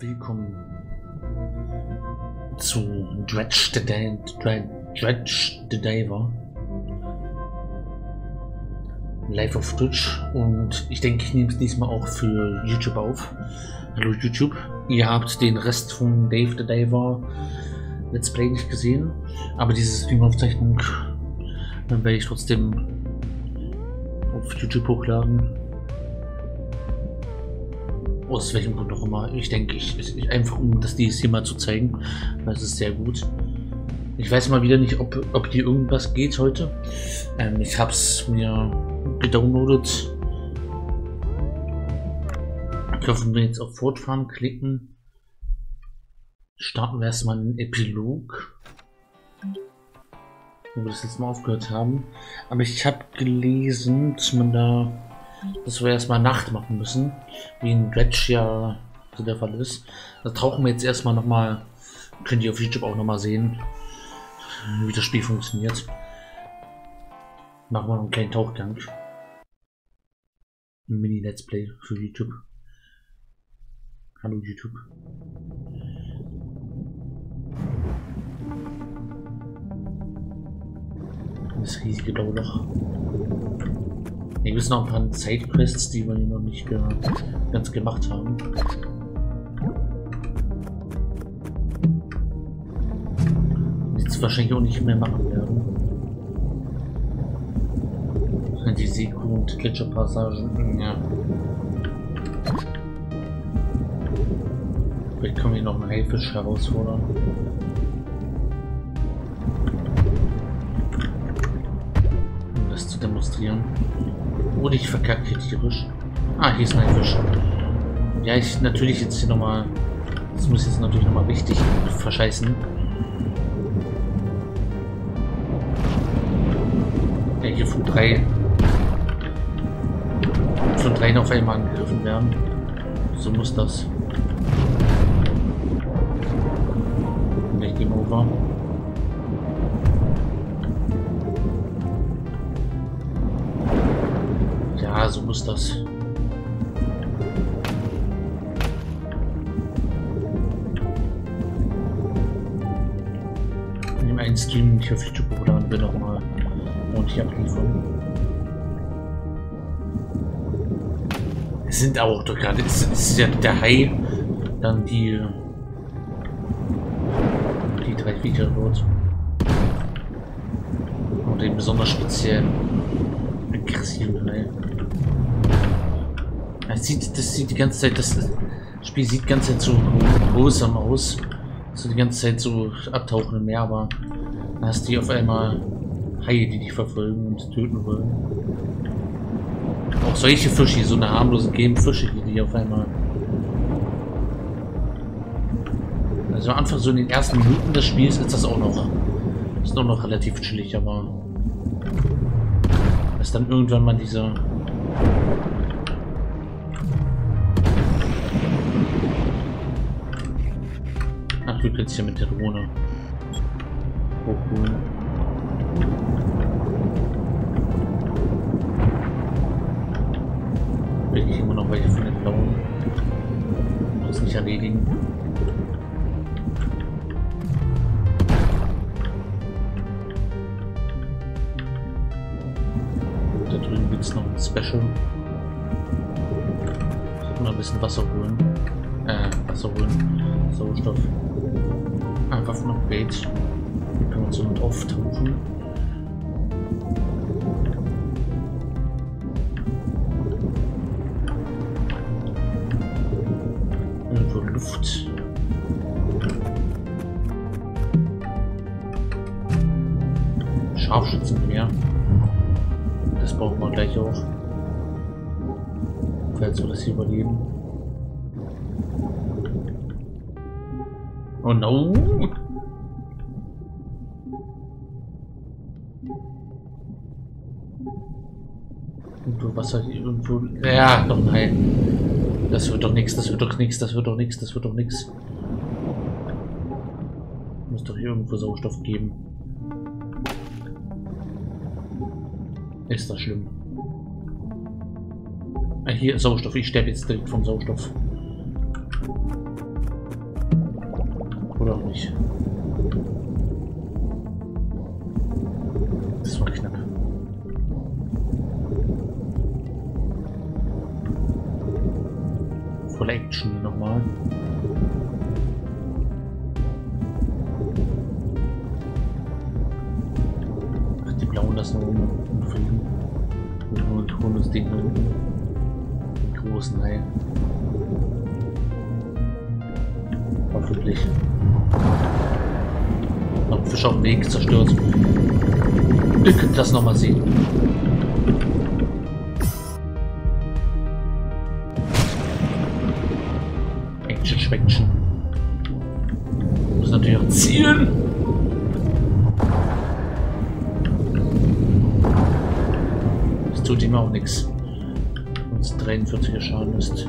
Willkommen zu Dredge the, Day, Dredge the Diver. Live auf Twitch und ich denke, ich nehme es diesmal auch für YouTube auf. Hallo YouTube, ihr habt den Rest von Dave the Diver Let's Play nicht gesehen, aber diese Streamaufzeichnung dann werde ich trotzdem auf YouTube hochladen. Aus welchem Grund auch immer. Ich denke, ich, ich einfach um das hier mal zu zeigen. Das ist sehr gut. Ich weiß mal wieder nicht, ob, ob hier irgendwas geht heute. Ähm, ich habe es mir gedownloadet. Ich hoffe, wir jetzt auf Fortfahren klicken. Starten wir erstmal einen Epilog. Wo wir das jetzt mal aufgehört haben. Aber ich habe gelesen, dass man da dass wir erstmal Nacht machen müssen, wie in Dredge ja so der Fall ist. Da tauchen wir jetzt erstmal nochmal, könnt ihr auf YouTube auch nochmal sehen, wie das Spiel funktioniert. Machen wir noch einen kleinen Tauchgang. Ein Mini-Let's Play für YouTube. Hallo YouTube. Das riesige Dauloch. Hier gibt es noch ein paar Sidequests, die wir noch nicht ge ganz gemacht haben. Jetzt wahrscheinlich auch nicht mehr machen werden. Die Seku- und Gletscherpassagen, ja. Vielleicht können wir noch einen Haifisch herausfordern. Um das zu demonstrieren. Oder ich verkacke hier tierisch. Ah, hier ist ein Fisch. Ja, ich natürlich jetzt hier nochmal. Das muss jetzt natürlich nochmal richtig verscheißen. Ja, hier von drei. Von drei auf einmal angegriffen werden. So muss das. Ne, Game Over. So muss das. In dem einen Stream nicht auf YouTube hochladen will, nochmal ordentlich abliefern. Es sind auch doch gerade, es ist ja der Hai, dann die die drei Viecher dort. Und den besonders speziellen aggressiven. Das sieht, das sieht die ganze Zeit, das Spiel sieht die ganze Zeit so großartig aus. So die ganze Zeit so abtauchen im Meer, aber dann hast du auf einmal Haie, die dich verfolgen und töten wollen. Auch solche Fische, so eine harmlose Game-Fische, die dich auf einmal. Also am Anfang, so in den ersten Minuten des Spiels, ist das auch noch, ist auch noch relativ chillig, aber dass dann irgendwann mal dieser Du kannst ja mit der Drohne hochholen. Will ich immer noch welche von den blauen. Muss nicht erledigen. Da drüben gibt es noch ein Special. Ich mal ein bisschen Wasser holen. Äh, Wasser holen. Sauerstoff. Einfach noch Bait. Hier können wir uns und auftauchen. Irgendwo Luft. Scharfschützengewehr. Das brauchen wir gleich auch. Falls wir das hier überleben. Oh no! Irgendwo Wasser irgendwo. Ja, doch nein. Das wird doch nichts, das wird doch nichts, das wird doch nichts, das wird doch nichts. Muss doch hier irgendwo Sauerstoff geben. Ist das schlimm? Ah, hier Sauerstoff. Ich sterbe jetzt direkt vom Sauerstoff. Oder auch nicht. Das war knapp. Voll Action hier nochmal. Ach, die blauen lassen wir umfliegen. Und holen unten. Den großen Hai. Hoffentlich. Noch Fisch auf dem Weg zerstört. Ihr könnt das nochmal sehen. Action. Muss natürlich auch zielen. Das tut ihm auch nichts. Es 43er Schaden ist.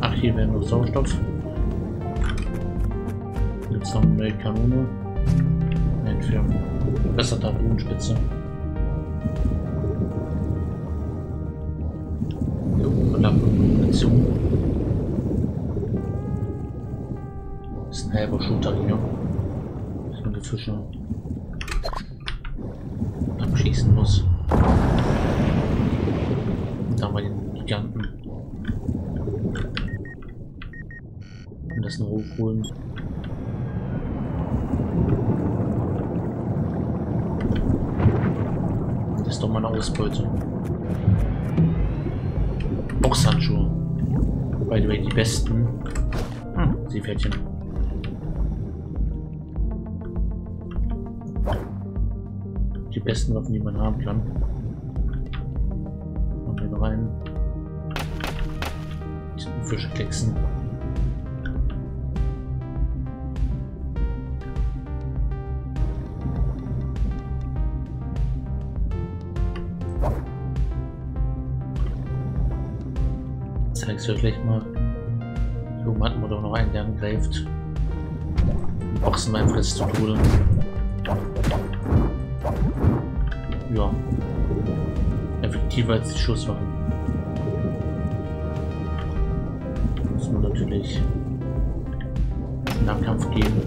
Ach, hier wäre nur Sauerstoff. Jetzt noch eine neue Kanone. Nein, für verbesserte Munition. Das ist ein halber Shooter hier. Dass man die Fische abschießen muss. Und dann bei den Giganten. Und das noch hochholen. Das ist doch mal eine Ausbeute. Besten. Hm, Seepferdchen. Die besten Waffen, die man haben kann. Und wir noch einen. Fische klecksen. zeig's euch gleich mal. Wir doch noch einen, der angreift. Boxen einfach jetzt zu Tode. Ja. Effektiver als die Schusswaffen. Muss man natürlich Nahkampf geben.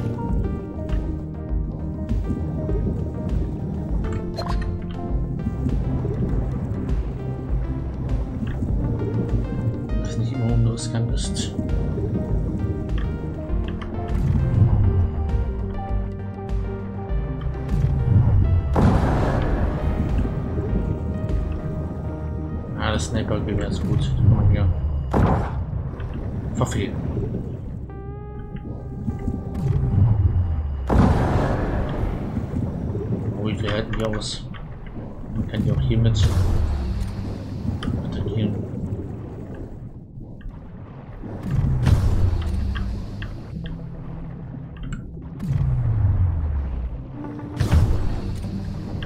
Was nicht immer unriskant ist. Das Sniper-Gewehr ist gut. Kann man hier verfehlen. Wie viel halten die aus? Man kann die auch hier mit attackieren.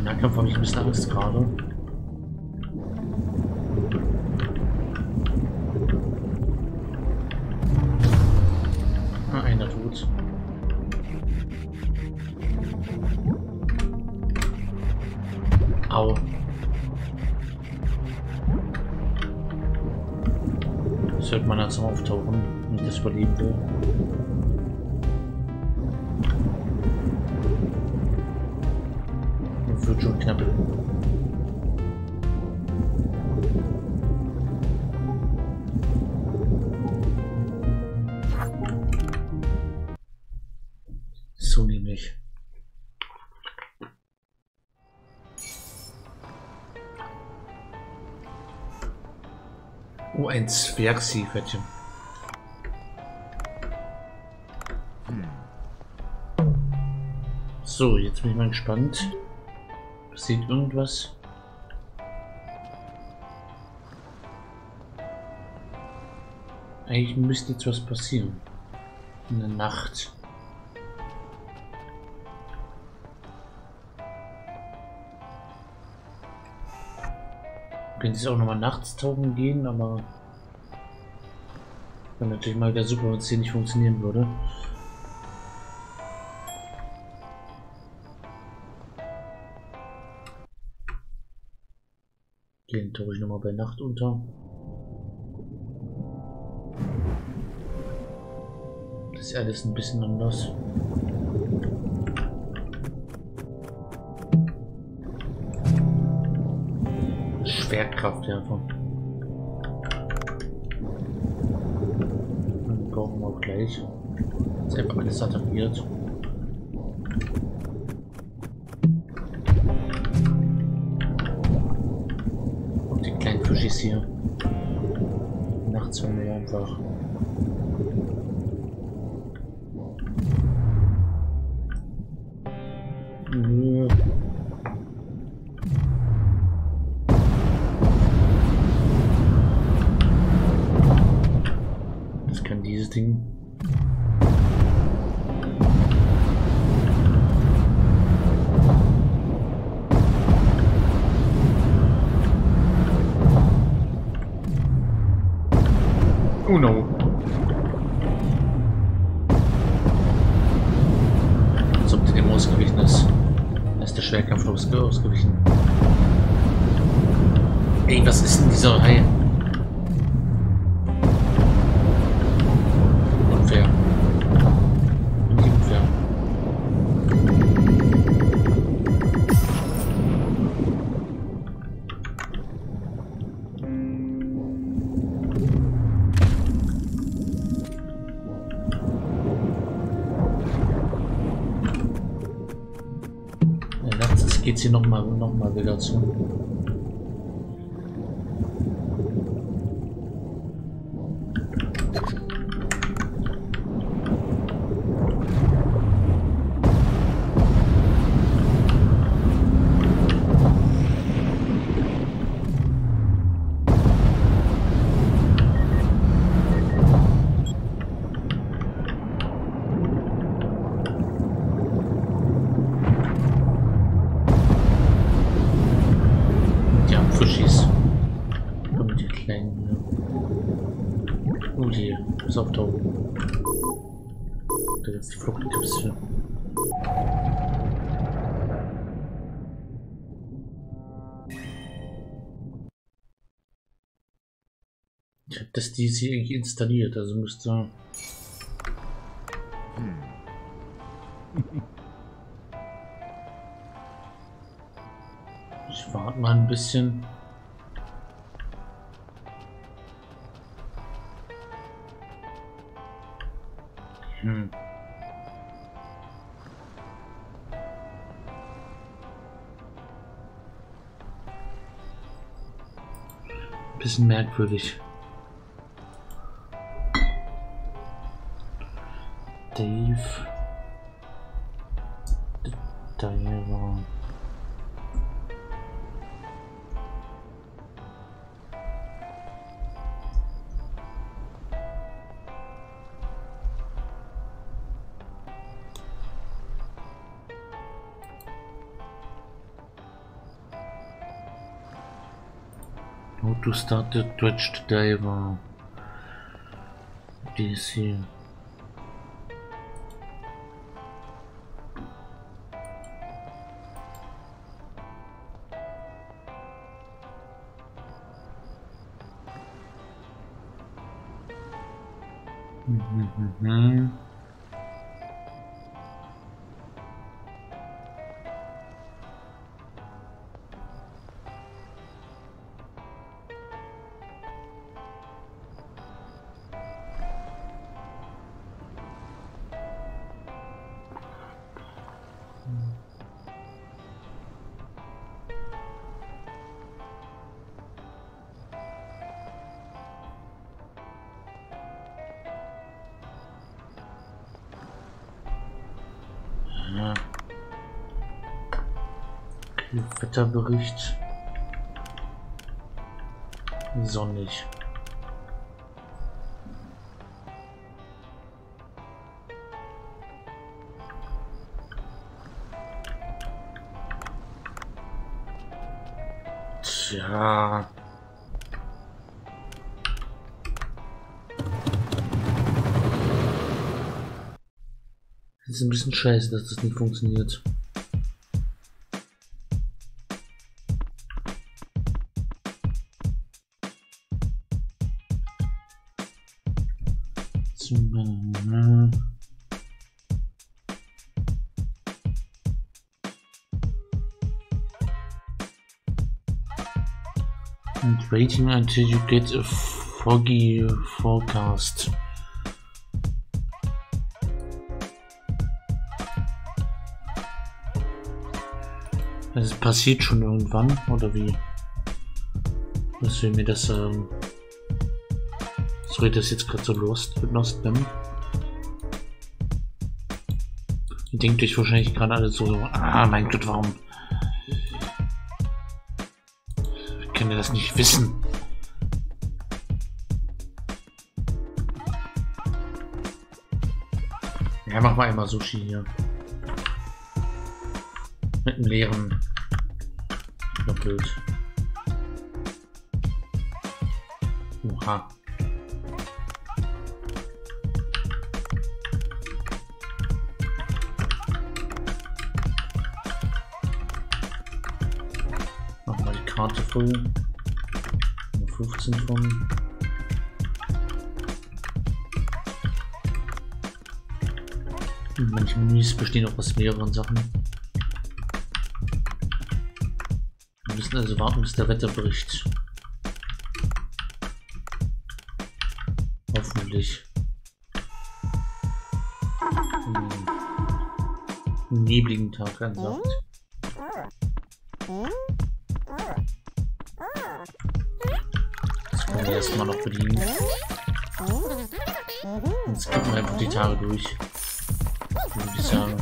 Nahkampf habe ich ein bisschen Angst gerade. Oh, ein Zwergseepferdchen. So, jetzt bin ich mal gespannt. Passiert irgendwas? Eigentlich müsste jetzt was passieren. In der Nacht. Könnte es auch nochmal nachts tauchen gehen, aber wäre natürlich mal wieder super, wenn es hier nicht funktionieren würde. Den tauche ich nochmal bei Nacht unter. ist alles ein bisschen anders. Schwerkraftwerfer. Dann gleich. Jetzt einfach alles attackiert. Und die kleinen Fischis hier. Nachts, wenn wir einfach geht's hier nochmal noch mal wieder zu. Das DC eigentlich installiert, also müsste. Ich warte mal ein bisschen. Hm. Bisschen merkwürdig. How to start the dredged diver. DC. Mhm, Wetterbericht. Sonnig. Tja. Das ist ein bisschen scheiße, dass das nicht funktioniert. Waiting until you get a foggy forecast. Es passiert schon irgendwann, oder wie? Was will mir das sagen? Sorry, dass ich jetzt gerade so lost, lost bin. Ihr denkt euch wahrscheinlich gerade alle so, ah mein Gott, warum? Kann ja das nicht wissen. Ja, mach mal einmal Sushi hier. Mit einem leeren. Noch blöd. Oha. Voll. 15 von. Manche Menüs bestehen auch aus mehreren Sachen. Wir müssen also warten, bis der Wetterbericht hoffentlich einen nebligen Tag ansagt. Erstmal noch bedienen. Jetzt gucken wir einfach die Tage durch. Würde ich sagen.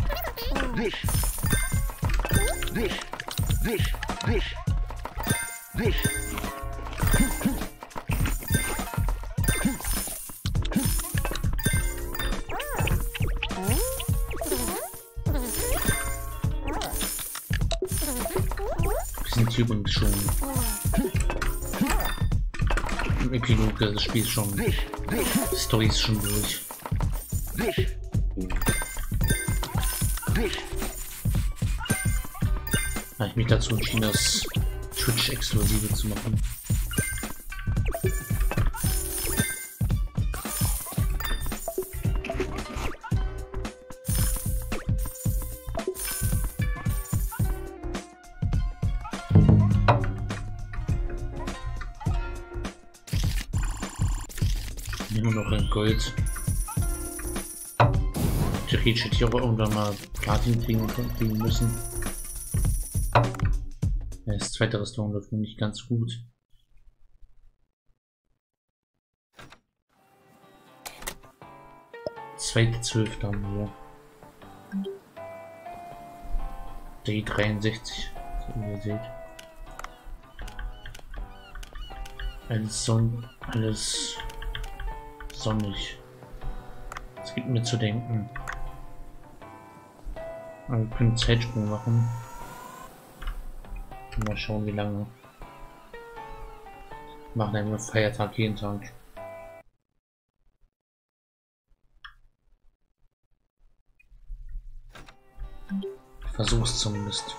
Des Spiels schon. Story ist schon durch. Habe ich mich dazu entschieden, das Twitch-Exklusive zu machen. Gold. Theoretisch hätte ich auch irgendwann mal Platin kriegen, kriegen müssen. Das zweite Restaurant läuft nicht ganz gut. Zweite Zwölfte haben wir. D63, so wie ihr seht. Alles, Son alles sonnig. Es gibt mir zu denken. Aber wir können Zeitsprung machen. Mal schauen, wie lange. Machen einen Feiertag jeden Tag. Ich versuch's zumindest.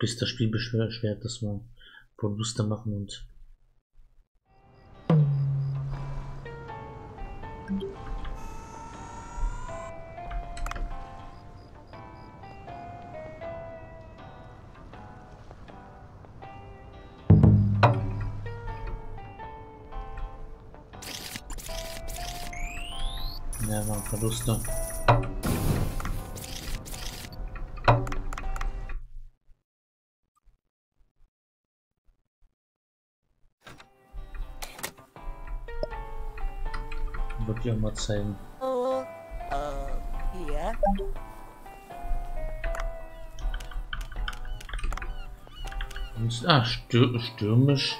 Bis das Spiel beschwert, dass wir Verluste machen und Ja, waren Verluste. Wird ja mal zeigen. Oh. Und, ah, stür stürmisch.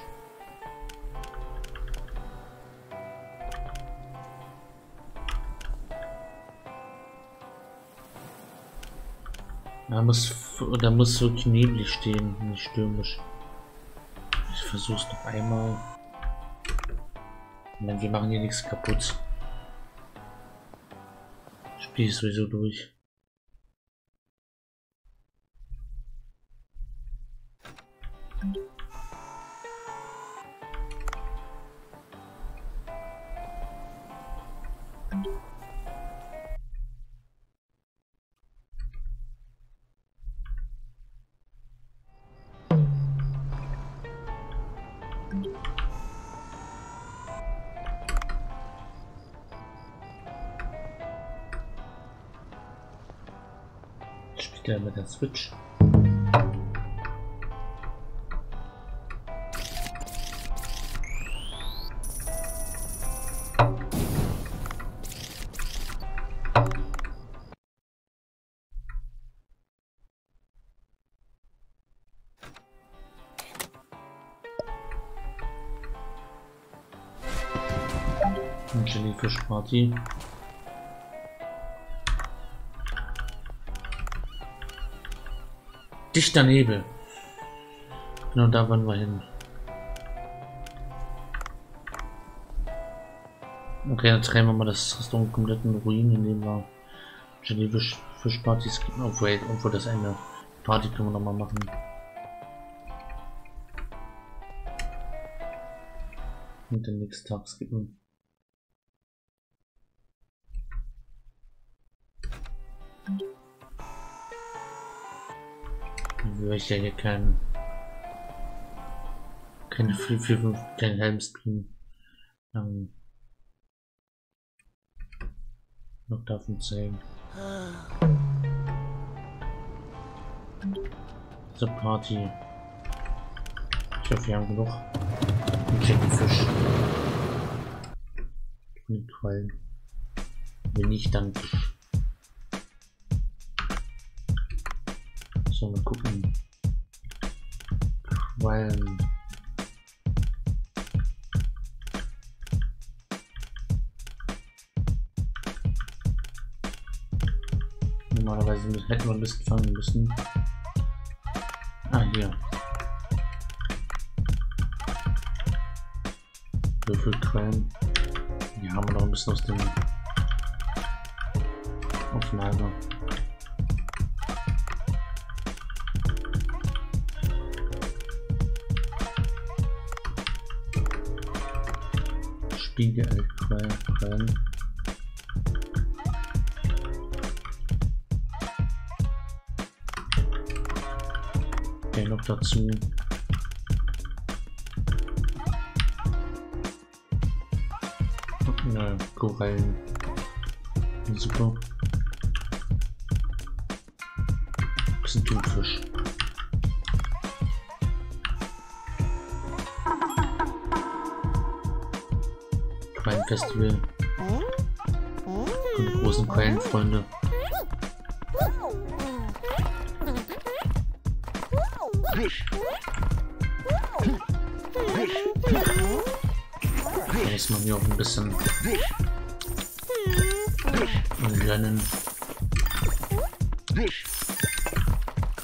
Da muss, da muss so neblig stehen, nicht stürmisch. Ich versuch's noch einmal. Meine, wir machen hier nichts kaputt. Spiel ist sowieso der Switch? Jellyfish-Party. Dichter Nebel. Genau da wollen wir hin. Okay, dann drehen wir mal das Restaurant komplett in Ruinen, indem wir Jellyfish Fischpartys skippen. Obwohl, obwohl das eine Party können wir noch mal machen. Und den nächsten Tag skippen. Ich ja hier keinen keine 4, 4, 5, keinen Helm streamen. Ähm, noch davon zeigen. Zur Party. Ich hoffe, wir haben genug. Jellyfisch. Und Quallen. Wenn nicht, dann bisschen fangen müssen. Ah, hier. Würfelquellen. Hier haben wir noch ein bisschen aus dem auf Lager. Spiegelquellen. Dazu. Na, Korallen. Super. Bisschen Thunfisch. Quallenfestival. Und die großen Quallenfreunde. Da muss man hier auch ein bisschen lernen.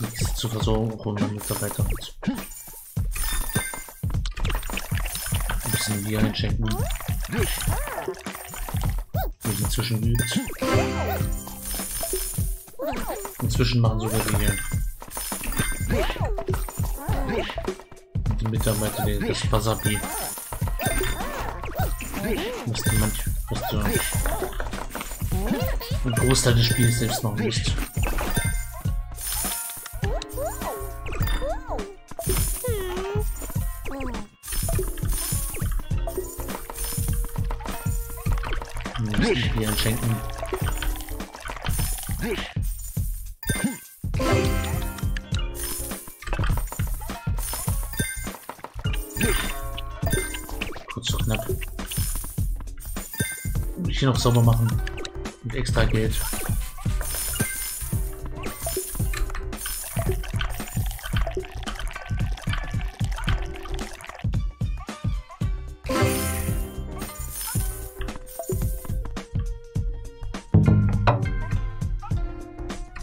Nichts zu versorgen, auch wenn man Mitarbeiter. Ein bisschen Bier einschenken. Und inzwischen. Inzwischen machen sogar die, die Mitarbeiter die, das Wasabi. Musste manch, musste ein Großteil des Spiels selbst noch nicht. Bier schenken. Kurz hier noch sauber machen. Mit extra Geld.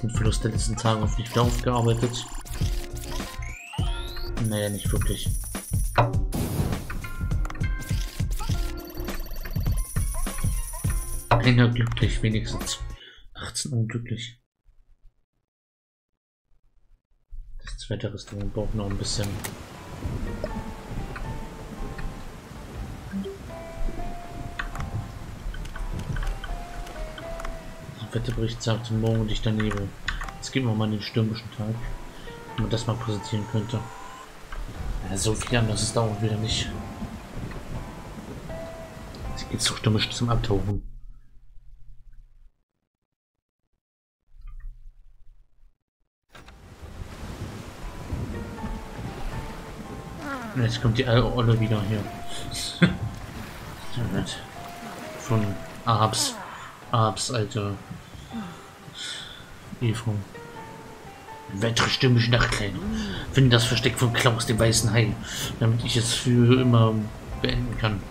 Den Verlust der letzten Tage nicht wieder aufgearbeitet. Naja, nicht wirklich. Einer glücklich, wenigstens. 18 unglücklich. Das zweite Restaurant braucht noch ein bisschen. Der Wetterbericht sagt morgen dichter Nebel. Jetzt gehen wir mal den stürmischen Tag, wenn man das mal präsentieren könnte. Ja, so viel anders ist dauert wieder nicht. Jetzt geht's doch stürmisch zum Abtauchen. Jetzt kommt die Olle wieder hier. Von Abs. Abs, alte Eva. Weitere stürmische Nachtkleidung. Finde das Versteck von Klaus, dem weißen Hai, damit ich es für immer beenden kann.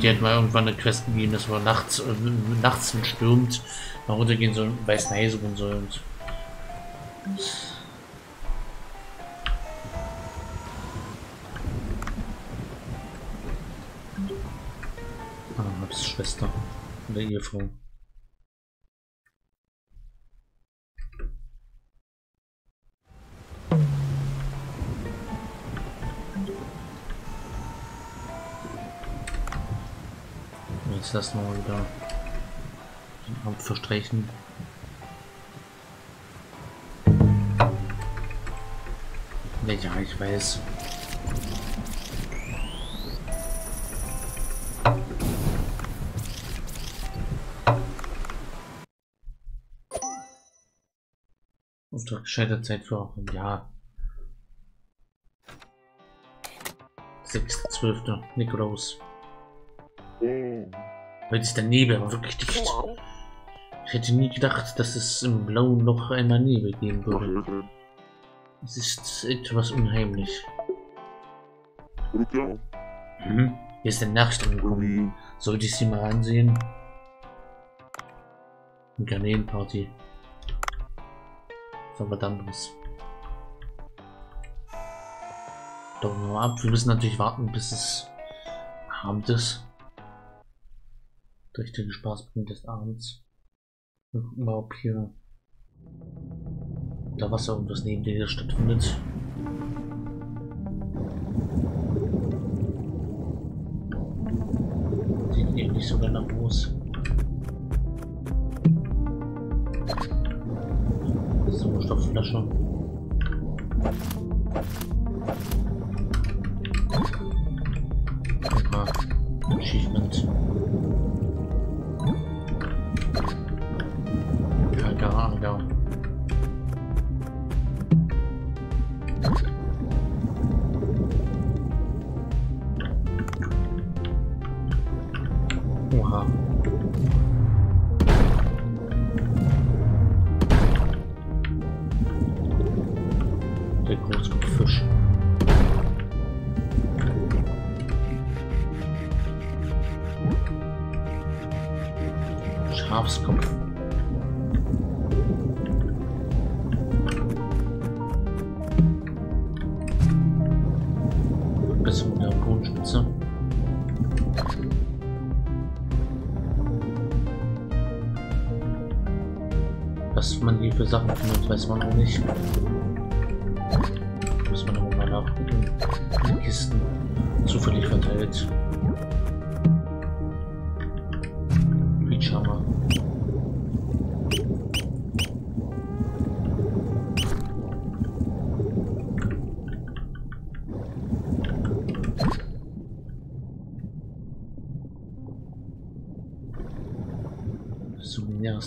Die hat mal irgendwann eine Quest gegeben, dass wir nachts, äh, nachts stürmt, mal runtergehen soll, weißen Hai suchen soll. Und Schwester oder Ehefrau. Jetzt lassen wir mal wieder den Abend verstreichen. Ja, ich weiß. Auftrag gescheitert Zeit für auch ein Jahr. 6.12. Nikolaus. Heute ist der Nebel aber wirklich dicht. Ich hätte nie gedacht, dass es im Blauen noch einmal Nebel geben würde. Es ist etwas unheimlich. Mhm. Hier ist der Nachricht angekommen. Sollte ich sie mal ansehen? Garnelenparty. Das ist aber anderes. Doch mal ab. Wir müssen natürlich warten, bis es Abend ist. Der richtige Spaßpunkt des Abends. Wir gucken mal, ob hier da Wasser irgendwas neben dir stattfindet. Sieht eben nicht so danach aus. Хорошо.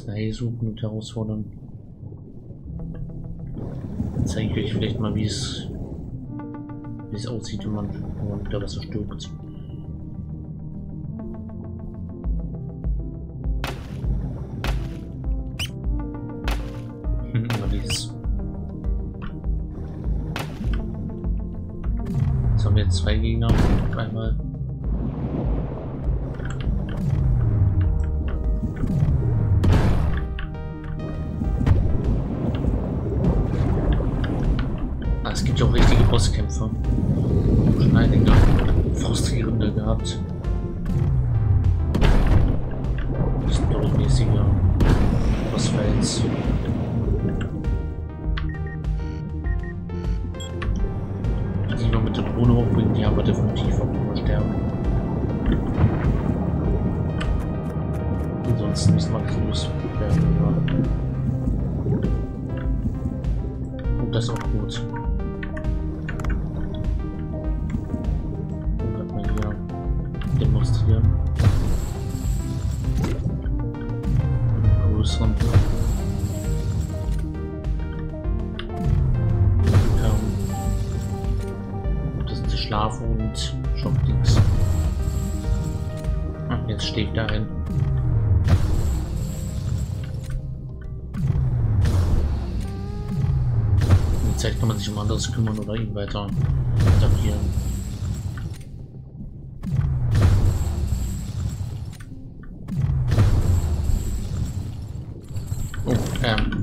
Daher suchen und herausfordern. Dann zeige ich euch vielleicht mal, wie es aussieht, wenn man, wenn man unter Wasser stirbt. Sich um anderes kümmern oder ihn weiter attackieren. zum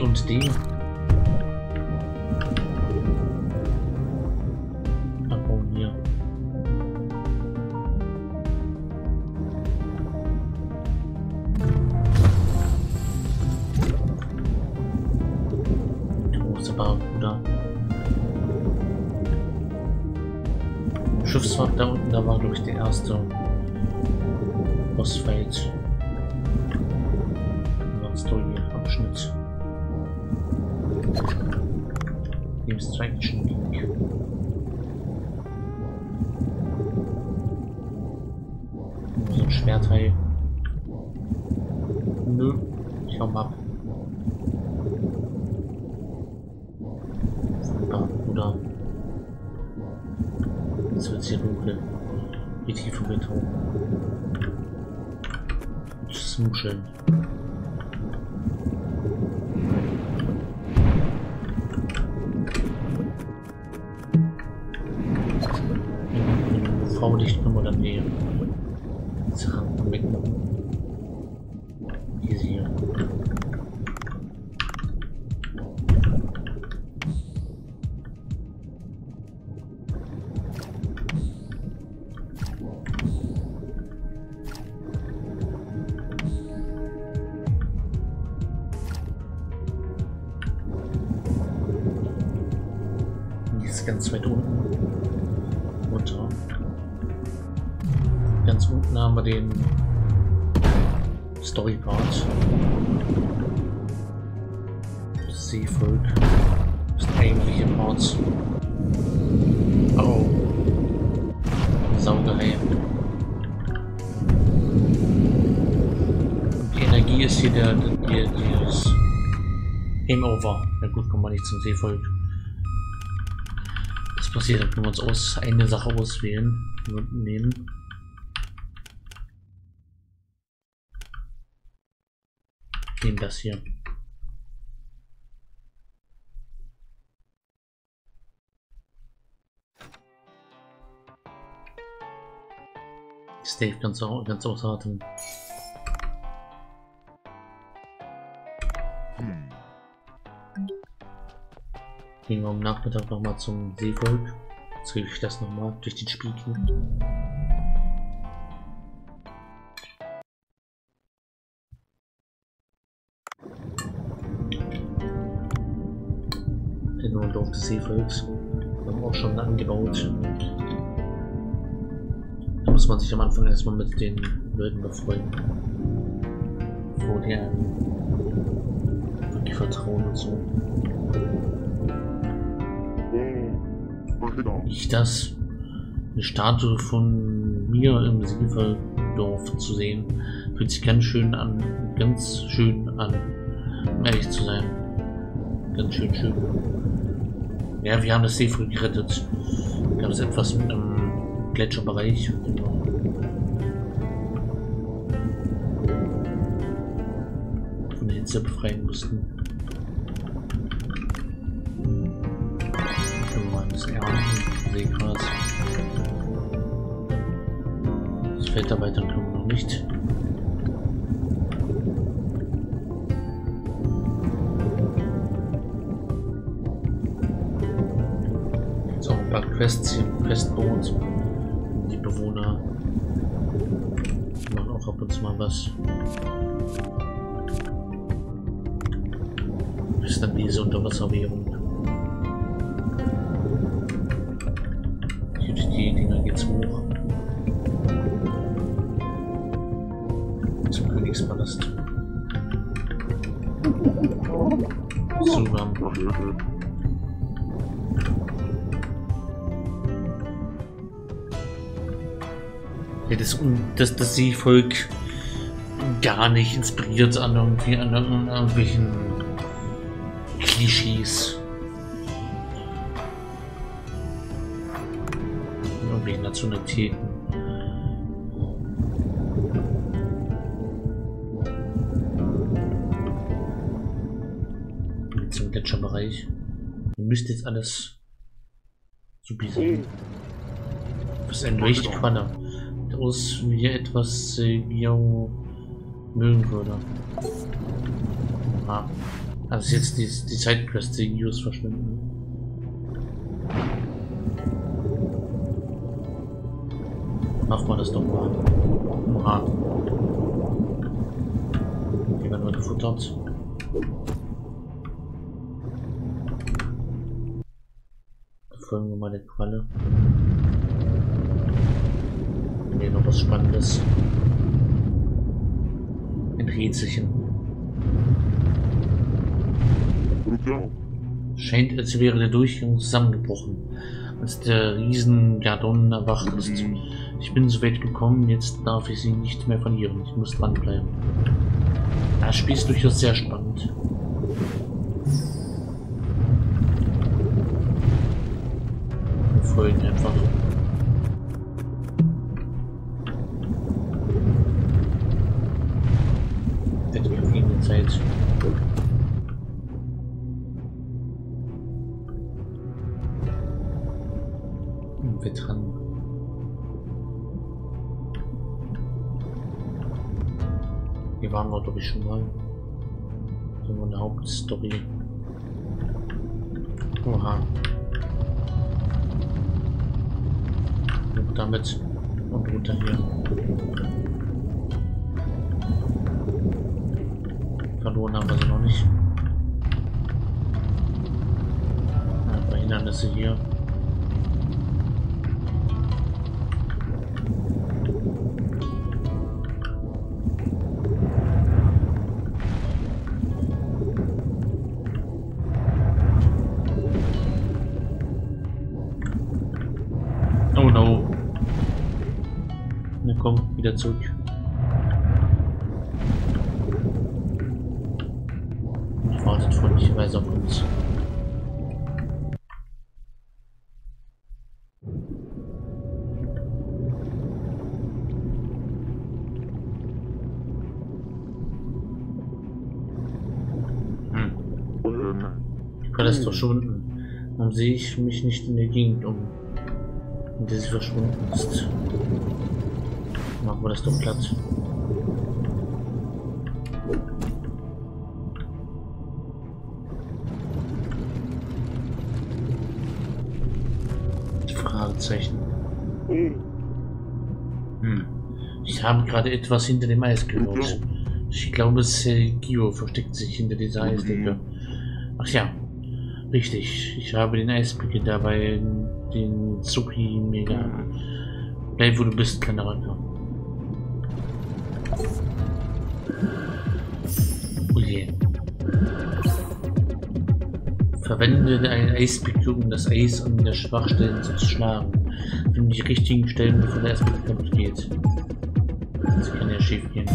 und D? Strategic Link. So ein Schwerteil. Nö, ich mal ab. Oder. Jetzt wird hier dunkel. Die tiefe Beton. Smuscheln. Game Over. Na gut, kommen wir nicht zum Seevolk passiert, wenn wir uns aus eine Sache auswählen und nehmen. Nehmen das hier. Steve ganz, ganz außer Atem. Gehen wir am Nachmittag nochmal zum Seevolk. Jetzt kriege ich das nochmal durch den Spiegel. Und Dorf des Seevolks. Haben wir auch schon angebaut. Da muss man sich am Anfang erstmal mit den Leuten befreunden. Vor der wirklich vertrauen und so. Ich das eine Statue von mir im Silverdorf zu sehen. Fühlt sich ganz schön an, ganz schön an, um ehrlich zu sein. Ganz schön schön. Ja, wir haben das See früh gerettet. Gab es etwas mit einem Gletscherbereich. Von Spitze befreien mussten. Das Feld Seevolk gar nicht inspiriert an irgendwie an irgendwelchen Klischees. Irgendwelche Nationalitäten. Im Gletscherbereich. Ihr müsst jetzt alles zu besiegen. Das ist ein richtig Qualle. Aus wie etwas äh, Gio mögen würde. Ah. Also jetzt die, die die News verschwinden. Machen wir das doch mal. Oha. Die werden wir gefuttert. Folgen wir mal der Qualle. Hier noch was Spannendes. Ein Rätselchen. Scheint, als wäre der Durchgang zusammengebrochen, als der Riesen Gardon erwacht ist. Ich bin so weit gekommen, jetzt darf ich sie nicht mehr verlieren. Ich muss dranbleiben. Das Spiel ist durchaus sehr spannend. Wir folgen einfach. Wir dran. Hier waren wir, ich, schon mal. So eine Hauptstory. Oha. Und damit und runter hier. Verloren haben wir sie noch nicht. Ein paar Hindernisse hier. Wieder zurück. Und wartet freundlicherweise auf uns. Hm. Ist verschwunden. Warum sehe ich mich nicht in der Gegend um, in der sie verschwunden ist? Machen wir das doch Platz. Fragezeichen. Hm. Ich habe gerade etwas hinter dem Eis gehört. Ich glaube, Sergio versteckt sich hinter dieser Eisdecke. Ach ja, richtig. Ich habe den Eisbrücke dabei den Zuki mega. Bleib wo du bist, kleiner Racker. Verwende eine Eispicke, um das Eis an der Schwachstellen zu schlagen. Finde die richtigen Stellen, bevor der Eispicke kaputt geht. Das kann ja schief gehen.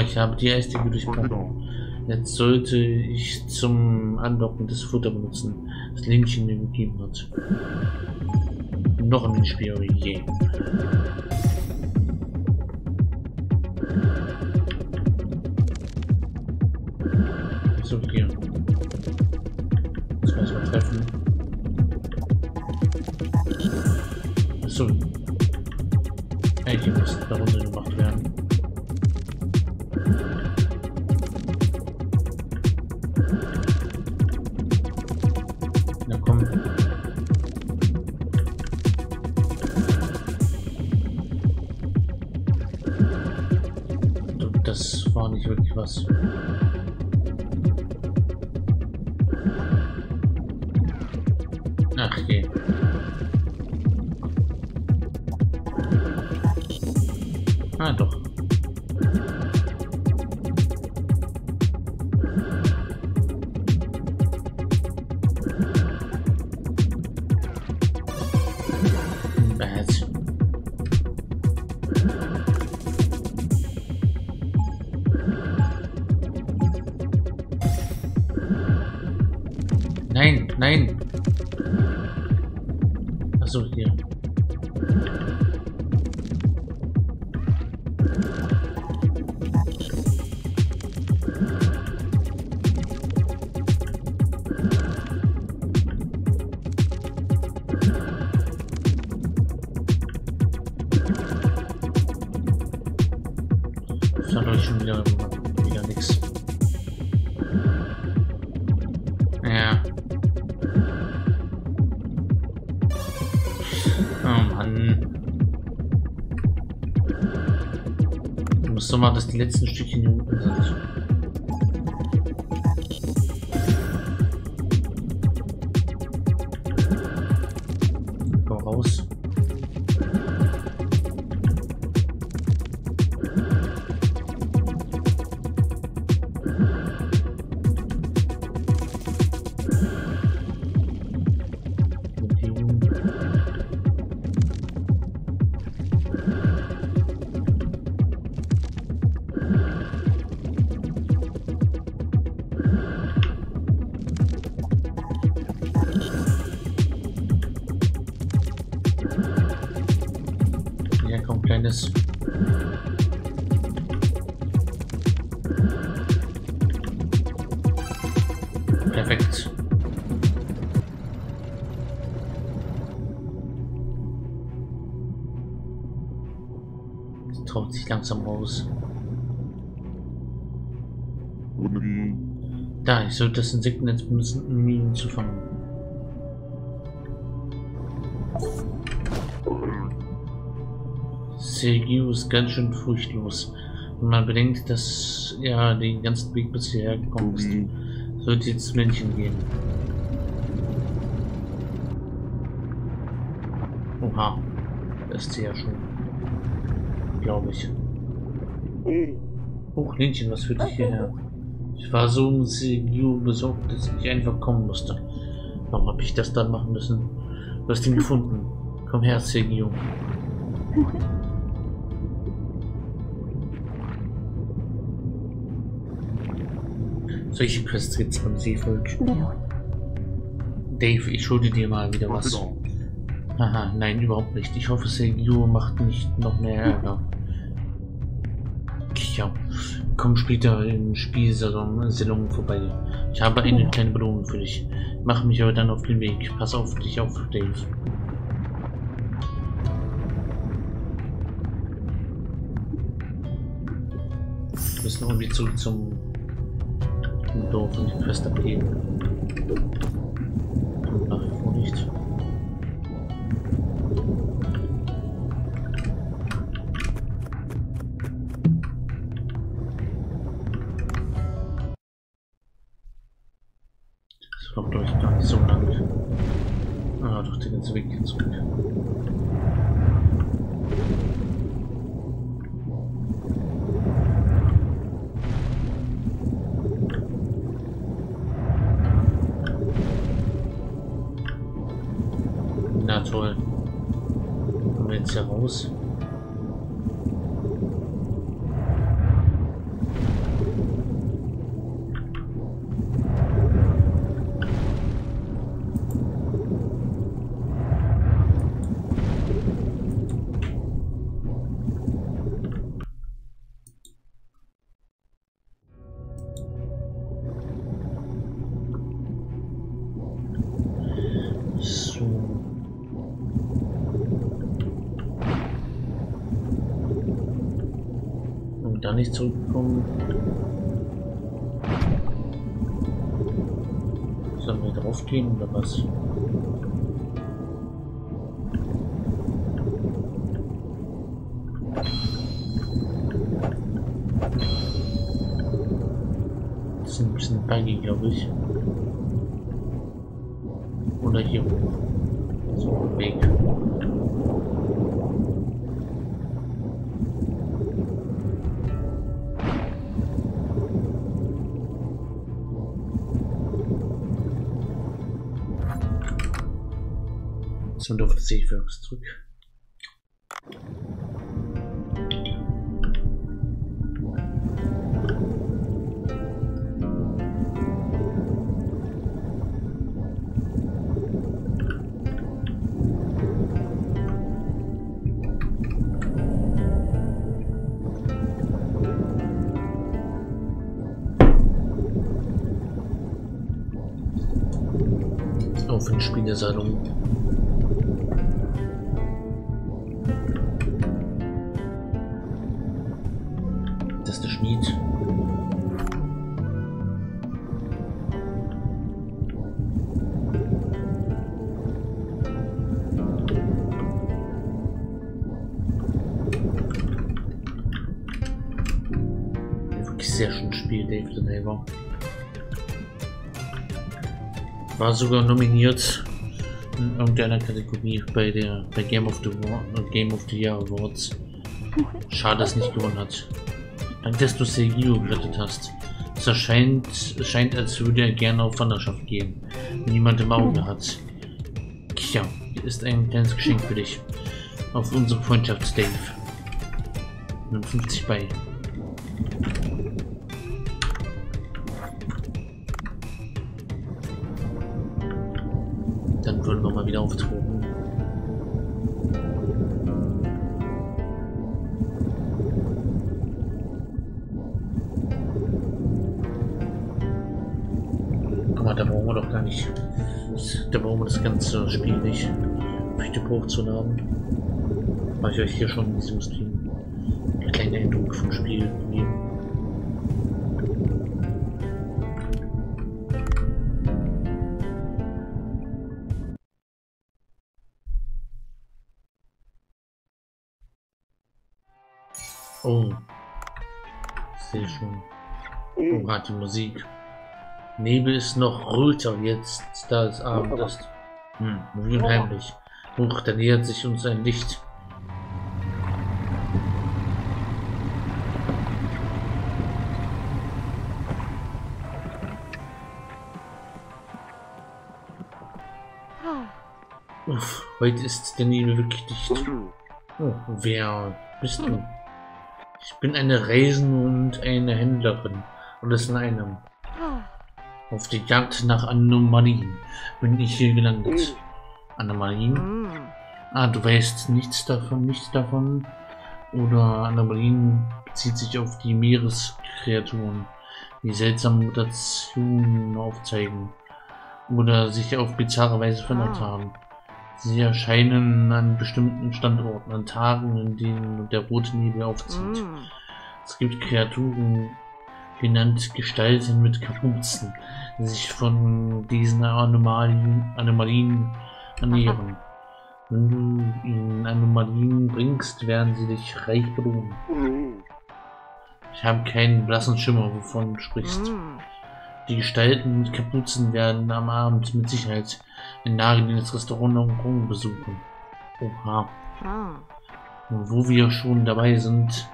Ich habe die erste durchbrochen. Jetzt sollte ich zum Andocken das Futter benutzen, das Linkchen mir gegeben hat. Noch ein Spiel, oh je. Ah, doch. Letzten Stückchen Ich sollte das Insektennetz benutzen, um ihn zu fangen. Sergio ist ganz schön furchtlos. Wenn man bedenkt, dass er den ganzen Weg bis hierher gekommen ist, sollte jetzt Männchen gehen. Oha, das ist sie ja schon. Glaube ich. Oh, Hähnchen, was führt dich hierher? War so um Sergio besorgt, dass ich einfach kommen musste. Warum habe ich das dann machen müssen? Du hast ihn gefunden. Komm her, Sergio. Solche Quests gibt's beim Seevolk. Dave, ich schulde dir mal wieder was. Haha, nein, überhaupt nicht. Ich hoffe, Sergio macht nicht noch mehr Ärger. Ja, komm später im Spielsalon Salon vorbei. Ich habe eine kleine Belohnung für dich. Mach mich aber dann auf den Weg. Pass auf dich auf, Dave. Wir müssen irgendwie zurück zum Dorf und die Quest abgeben. Kommen Da nicht zurückkommen. Sollen wir drauf gehen oder was? Das ist ein bisschen buggy, glaube ich. So, und auf das Seewerks zurück. War sogar nominiert in irgendeiner Kategorie bei der bei Game of the War, äh, Game of the Year Awards. Schade, dass es nicht gewonnen hat. Danke, dass du Sergio gerettet hast. Es erscheint, es scheint, als würde er gerne auf Wanderschaft gehen. Niemand im Auge hat. Tja, hier ist ein kleines Geschenk für dich. Auf unsere Freundschaft, Dave. 50 bei. Auftauchen. Guck mal, da brauchen wir doch gar nicht. Da brauchen wir das ganze Spiel nicht. Richtig hochzuladen. Weil ich euch hier schon in diesem Stream einen kleinen Eindruck vom Spiel Sehr schön. Oh, hat die Musik. Nebel ist noch röter jetzt, da es Abend ist. Hm, wie unheimlich. Huch, da nähert sich uns ein Licht. Uff, heute ist der Nebel wirklich dicht. Oh, wer bist du? Ich bin eine Reisen und eine Händlerin. Und das in einem. Auf der Jagd nach Anomalien bin ich hier gelandet. Anomalien? Ah, du weißt nichts davon, nichts davon. Oder Anomalien bezieht sich auf die Meereskreaturen, die seltsame Mutationen aufzeigen oder sich auf bizarre Weise verändert haben. Sie erscheinen an bestimmten Standorten, an Tagen, in denen der rote Nebel aufzieht. Es gibt Kreaturen, genannt Gestalten mit Kapuzen, die sich von diesen Anomalien, Anomalien ernähren. Wenn du ihnen Anomalien bringst, werden sie dich reich belohnen. Ich habe keinen blassen Schimmer, wovon du sprichst. Die Gestalten mit Kapuzen werden am Abend mit Sicherheit ein nahegelegtes Restaurant besuchen. Oha. Und wo wir schon dabei sind,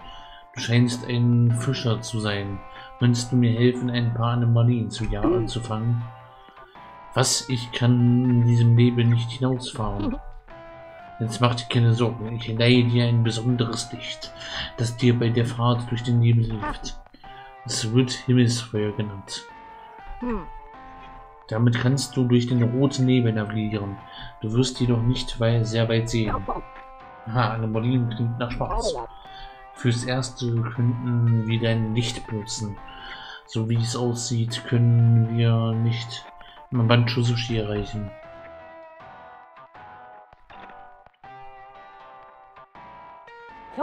du scheinst ein Fischer zu sein. Könntest du mir helfen, ein paar Anomalien zu jagen zu fangen? Was? Ich kann in diesem Nebel nicht hinausfahren. Jetzt mach dir keine Sorgen. Ich leihe dir ein besonderes Licht, das dir bei der Fahrt durch den Nebel hilft. Es wird Himmelsfeuer genannt. Damit kannst du durch den roten Nebel navigieren. Du wirst jedoch nicht weit, sehr weit sehen. Aha, Anomalien klingt nach Spaß. Fürs Erste könnten wir dein Licht benutzen. So wie es aussieht, können wir nicht Manchu Sushi erreichen.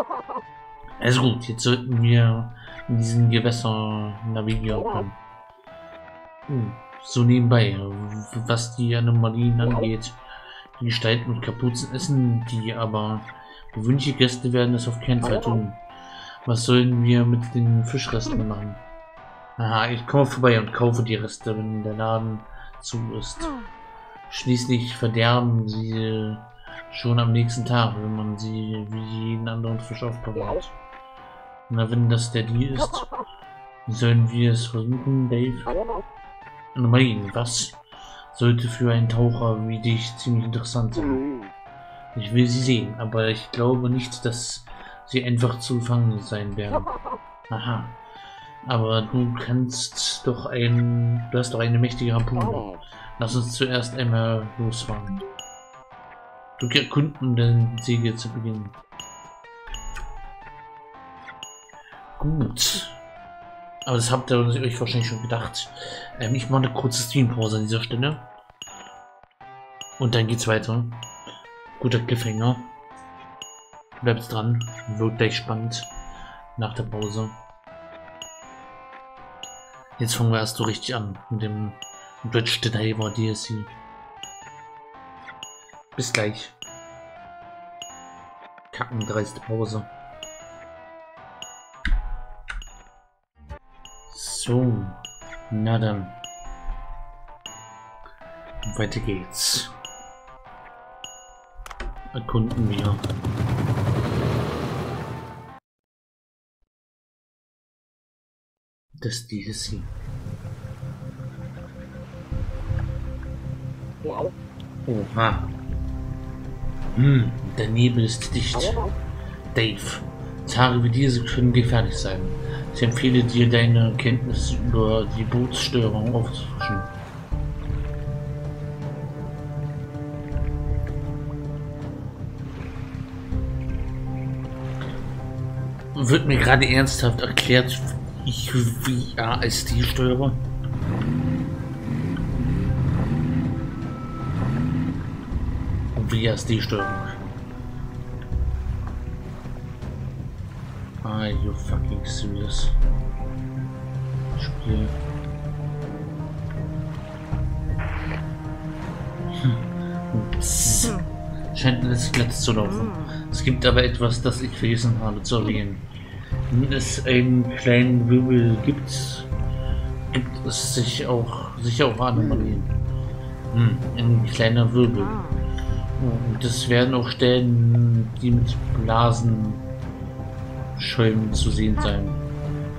Also gut, jetzt sollten wir in diesen Gewässer navigieren können. Hm, so nebenbei, was die Anomalien angeht. Die Gestalten mit Kapuzen essen die, aber gewöhnliche Gäste werden das auf keinen Fall tun. Was sollen wir mit den Fischresten machen? Aha, ich komme vorbei und kaufe die Reste, wenn der Laden zu ist. Schließlich verderben sie schon am nächsten Tag, wenn man sie wie jeden anderen Fisch aufbewahrt. Na, wenn das der Deal ist, sollen wir es versuchen, Dave? Anomalien, was? Sollte für einen Taucher wie dich ziemlich interessant sein. Ich will sie sehen, aber ich glaube nicht, dass sie einfach zu fangen sein werden. Aha. Aber du kannst doch ein... Du hast doch eine mächtige Harpune. Lass uns zuerst einmal losfahren. Du erkunden den Segel zu Beginn. Gut. Aber das habt ihr euch wahrscheinlich schon gedacht. Ähm, ich mache eine kurze Streampause an dieser Stelle. Und dann geht's weiter. Guter Cliffhanger. Bleibt dran. Wird gleich spannend. Nach der Pause. Jetzt fangen wir erst so richtig an. Mit dem Bridge the Diver DLC. Bis gleich. Kacken, dreiste Pause. So, na dann. Weiter geht's. Erkunden wir. Das dieses hier. Oha. Hm, der Nebel ist dicht. Dave, Tage wie diese können gefährlich sein. Ich empfehle dir, deine Kenntnisse über die Bootsstörung aufzufrischen. Wird mir gerade ernsthaft erklärt, wie ASD steuere? WSD-Steuerung. Are you fucking serious? Spiel. Hm. Scheint alles glatt zu laufen. Es gibt aber etwas, das ich vergessen habe zu erwähnen. Wenn es einen kleinen Wirbel gibt, gibt es sich auch sicher auch Anomalien. Hm, ein kleiner Wirbel. Und es werden auch Stellen, die mit Blasen Schäumen zu sehen sein.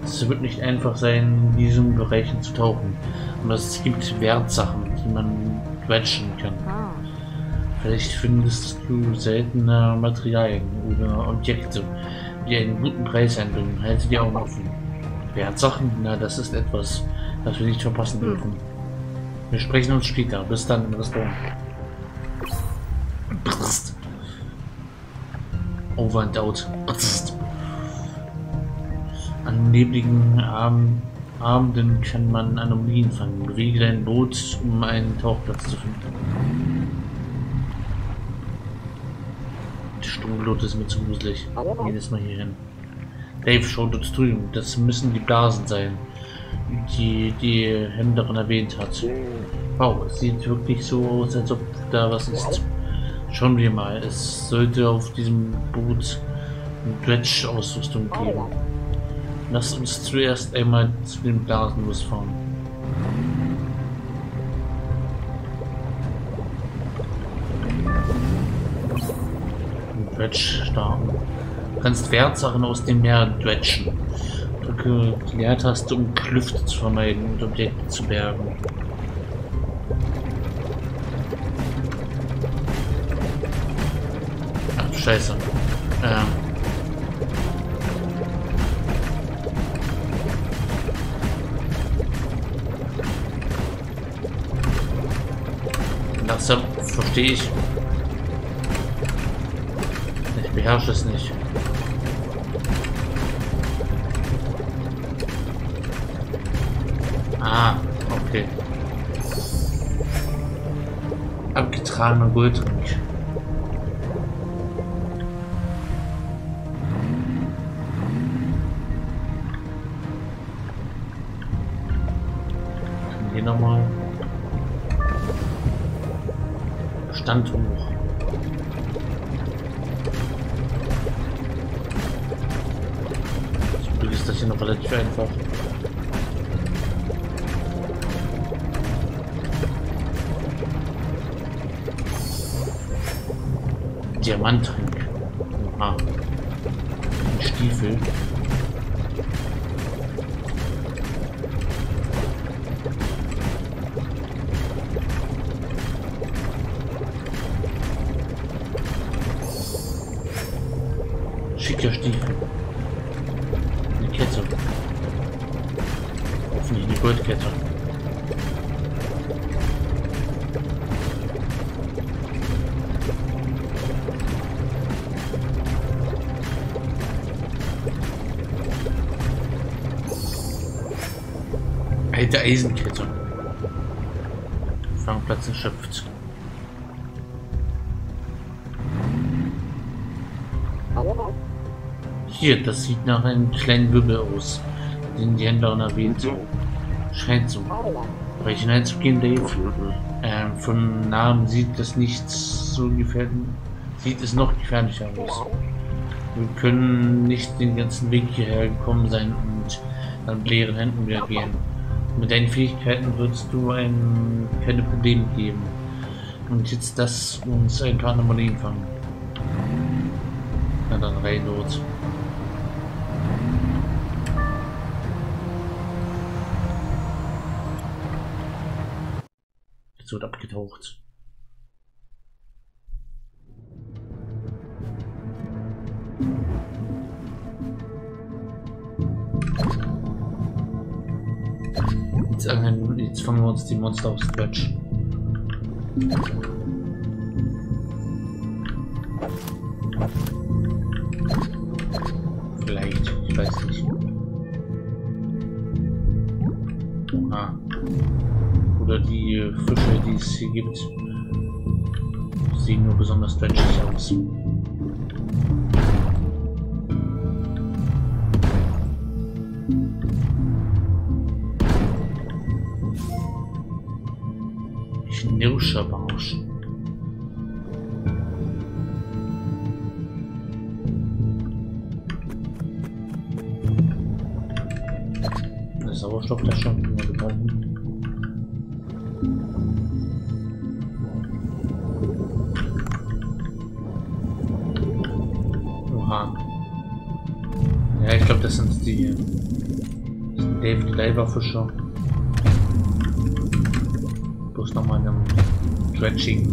Es wird nicht einfach sein, in diesen Bereichen zu tauchen. Aber es gibt Wertsachen, die man quetschen kann. Vielleicht findest du seltene Materialien oder Objekte, die einen guten Preis einbringen. Halte die Augen offen. Wertsachen? Na, das ist etwas, das wir nicht verpassen dürfen. Wir sprechen uns später. Bis dann im Restaurant. Brrst. Over and out. Brrst. An nebligen Abend, Abenden kann man Anomalien fangen. Bewege dein Boot, um einen Tauchplatz zu finden. Die Sturmglut ist mir zu gruselig. Jedes Mal hier hin. Dave schaut uns drüben. Das müssen die Blasen sein, die die Händlerin erwähnt hat. Wow, es sieht wirklich so aus, als ob da was ist. Schauen wir mal. Es sollte auf diesem Boot Dredge-Ausrüstung geben. Lass uns zuerst einmal zu den Blasen losfahren. Dredge starten. Du kannst Wertsachen aus dem Meer dredgen. Drücke die Leertaste, um Klüfte zu vermeiden und Objekte zu bergen. Ach du Scheiße. Verstehe ich. Ich beherrsche es nicht. Ah, okay. Abgetragener Goldring. anton. Hoffentlich eine Goldkette. Alte Eisenkette. Fangplatz erschöpft. Hier, das sieht nach einem kleinen Wirbel aus, den die Händlerin erwähnt. Scheint so. Aber ich hineinzugehen, Dave. Ähm, von Namen sieht das nicht so gefährlich. Sieht es noch gefährlicher aus. Wir können nicht den ganzen Weg hierher gekommen sein und dann mit leeren Händen wieder gehen. Mit deinen Fähigkeiten würdest du ein, keine Probleme geben. Und jetzt das uns ein paar Anomalien fangen. Na dann rein los. Wird abgetaucht. Jetzt, fangen wir uns die Monster aus Dredge. Vielleicht, ich weiß nicht. Es hier gibt, sehen nur besonders dredgig aus. Fischer. Bloß nochmal einem Dredging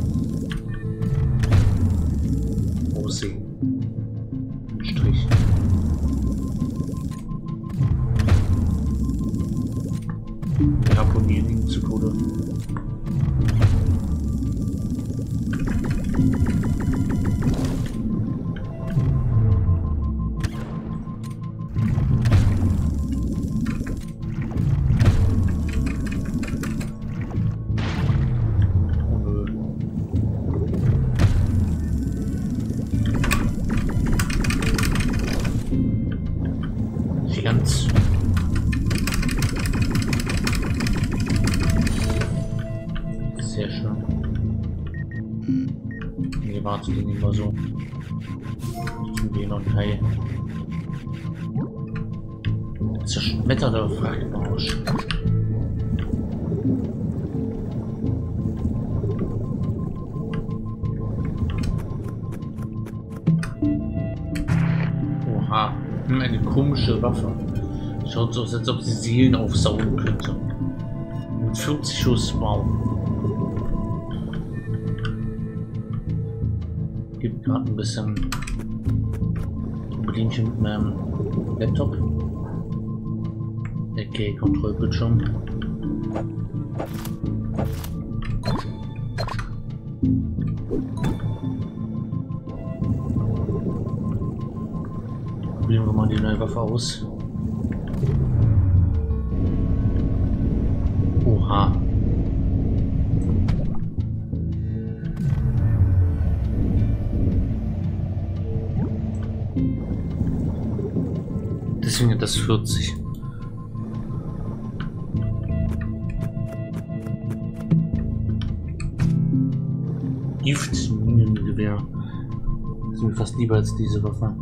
Seelen aufsaugen könnte. Mit 40 Schuss, wow. Gibt gerade ein bisschen Problemchen mit meinem Laptop. Okay, Kontrollbildschirm. Probieren wir mal die neue Waffe aus. Deswegen das 40. Giftminengewehr. Ist mir fast lieber als diese Waffe.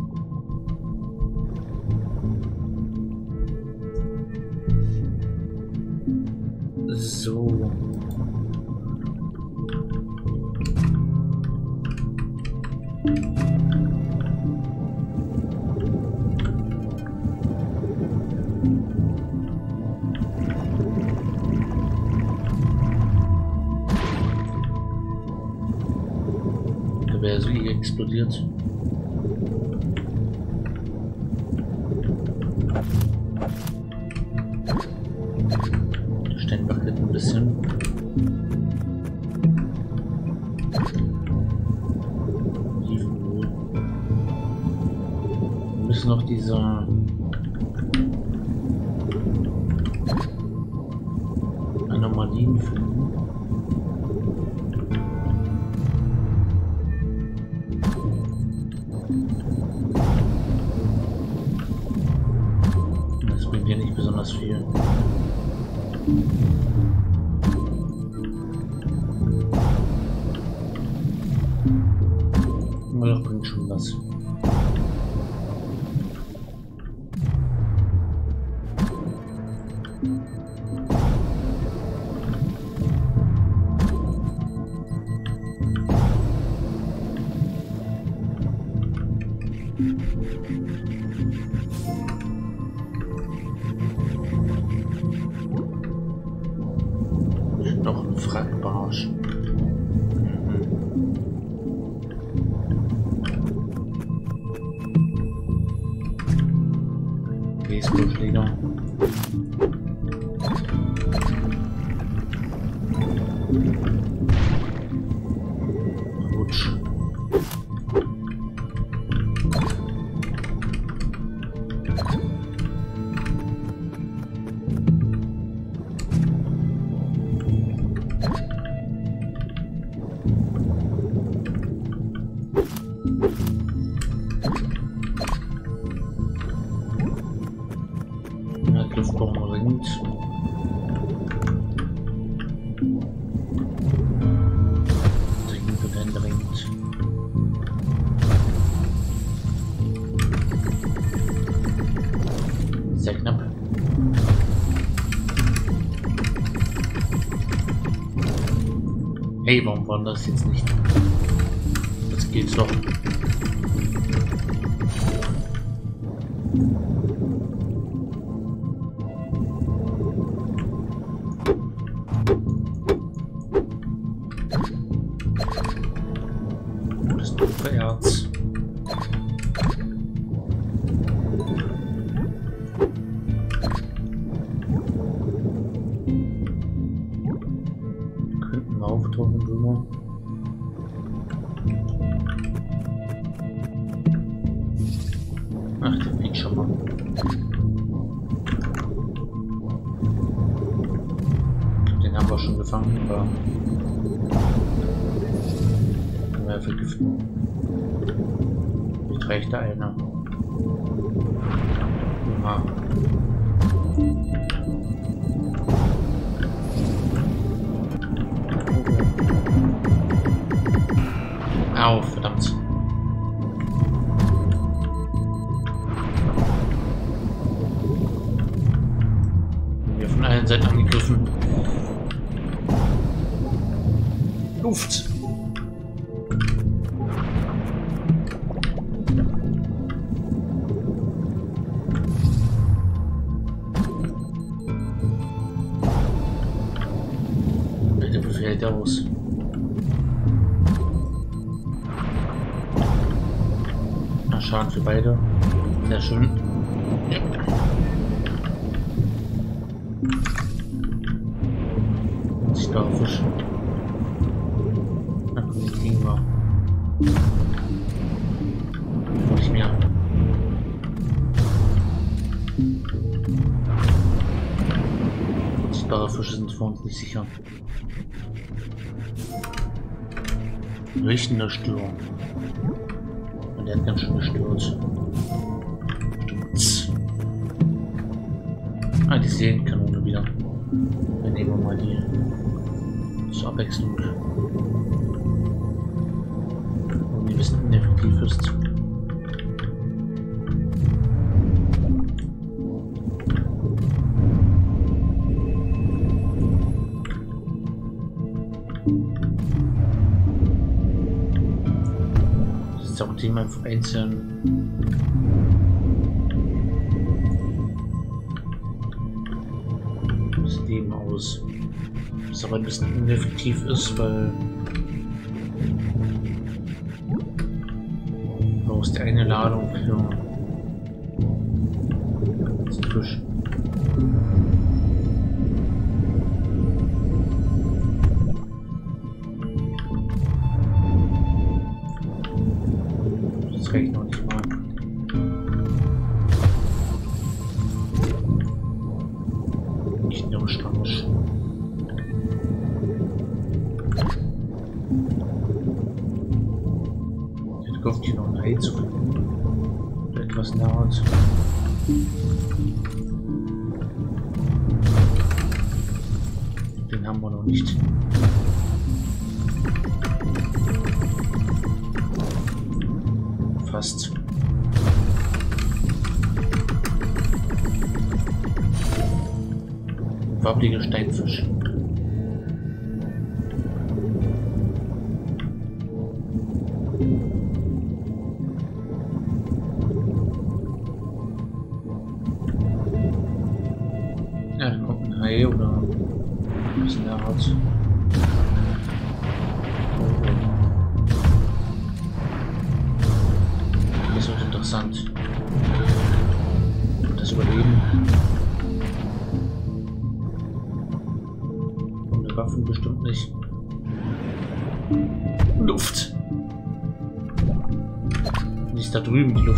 Das jetzt nicht? Das geht's doch. Fliegt schon mal. Den haben wir schon gefangen, aber... Vergiften. Vielleicht reicht da einer. Ja. Au, angegriffen. Luft. Beide. Sehr schön. Sicher. Richtende Störung. Und der hat ganz schön gestört. Ah, die Seelenkanone wieder. Dann nehmen wir mal die zur Abwechslung. Und die bisschen ineffektiv ist. Thema einzeln. Leben aus. Was aber ein bisschen ineffektiv ist, weil.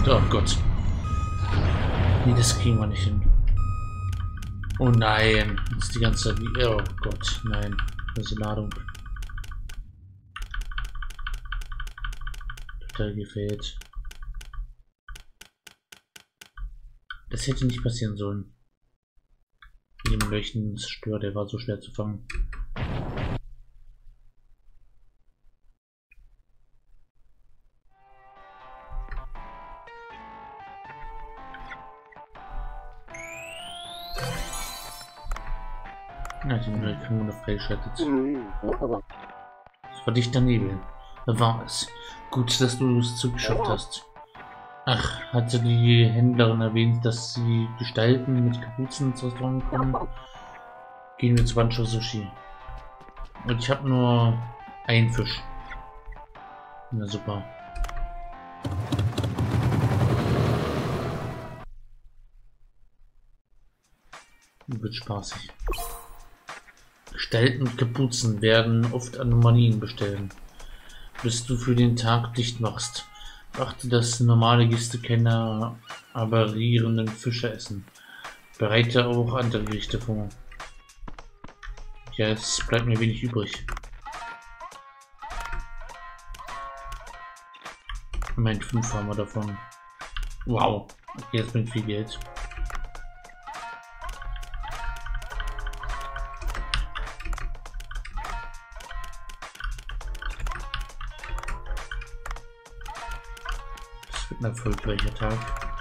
Oh Gott. Nee, das kriegen wir nicht hin. Oh nein. Das ist die ganze Zeit. Oh Gott, nein. Diese Ladung. Total gefällt. Das hätte nicht passieren sollen. Mit dem leuchtenden Stör, der war so schwer zu fangen. Kanone freigeschaltet. Das war dichter Nebel. War es. Gut, dass du es zugeschafft hast. Ach, hatte die Händlerin erwähnt, dass sie Gestalten mit Kapuzen ins Restaurant kommen? Gehen wir zu Bancho Sushi. Und ich habe nur einen Fisch. Na super. Wird spaßig. Gestalten mit Kapuzen werden oft Anomalien bestellen, bis du für den Tag dicht machst. Achte, dass normale Gäste keine aberrierenden Fische essen. Bereite auch andere Gerichte vor. Ja, es bleibt mir wenig übrig. Mein fünf haben wir davon. Wow. Jetzt bringt viel Geld. Erfolgreicher Tag.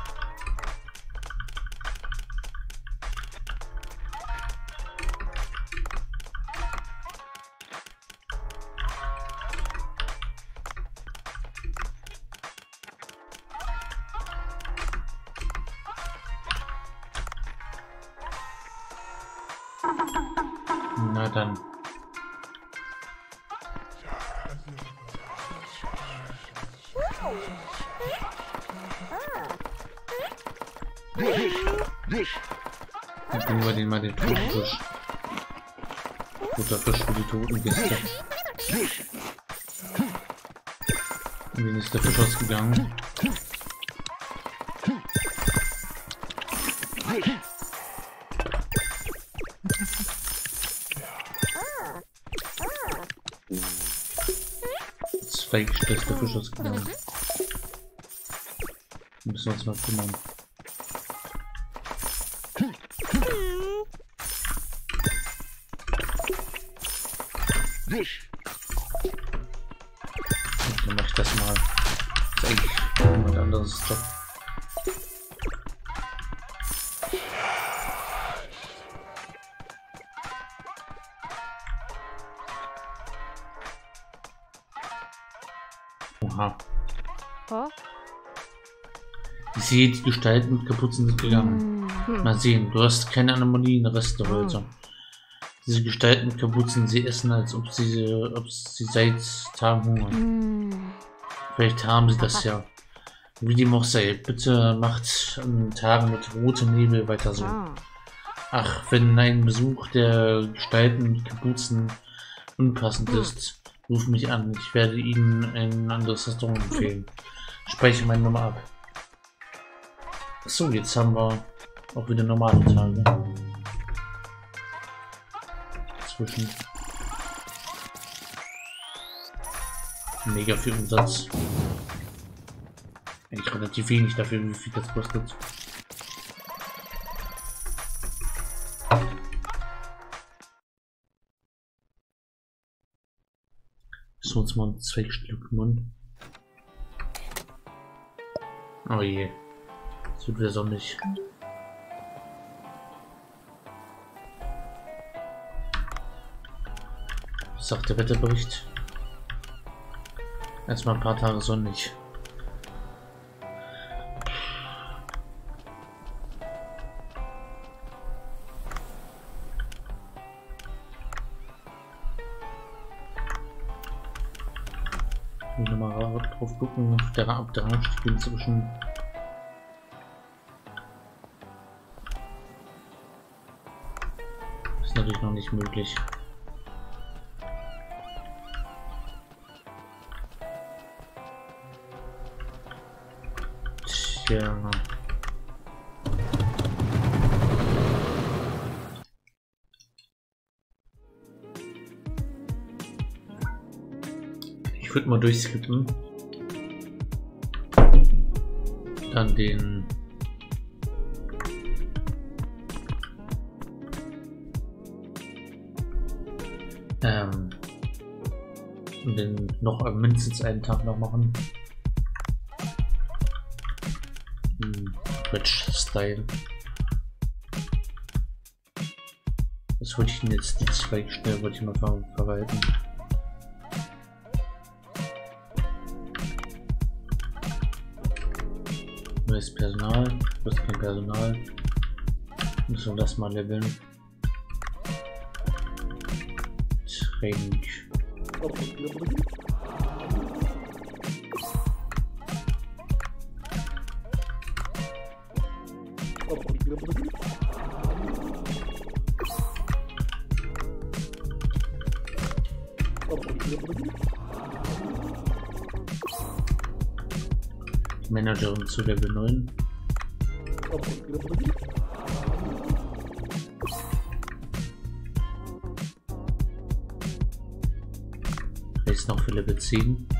Müssen sehe, die Gestalten mit Kapuzen sind gegangen. Mal sehen, du hast keine Anomalien, Restehäuser. Diese Gestalten mit Kapuzen, sie essen, als ob sie, ob sie seit Tagen hungern. Vielleicht haben sie das ja. Wie dem auch sei, bitte macht an Tagen mit rotem Nebel weiter so. Ah. Ach, wenn ein Besuch der Gestalten mit Kapuzen unpassend ist, ruf mich an. Ich werde Ihnen ein anderes Restaurant empfehlen. Speichere meine Nummer ab. So, jetzt haben wir auch wieder normale Tage. Zwischen. Mega viel Umsatz. Eigentlich relativ wenig dafür, wie viel das kostet. So, uns mal zwei Stück Mund. Oh je. Es wird wieder sonnig. Was sagt der Wetterbericht? Erstmal ein paar Tage sonnig. Ich will mal drauf gucken, auf der, auf der inzwischen. Noch nicht möglich. Tja. Ich würde mal durchskippen. Dann den. Und den noch mindestens einen Tag noch machen. Hm, Twitch-Style. Was wollte ich denn jetzt? Die zwei schnell wollte ich mal ver verwalten. Neues Personal. Du hast kein Personal. Müssen wir das mal leveln. Training. Managerin zu Level 9. noch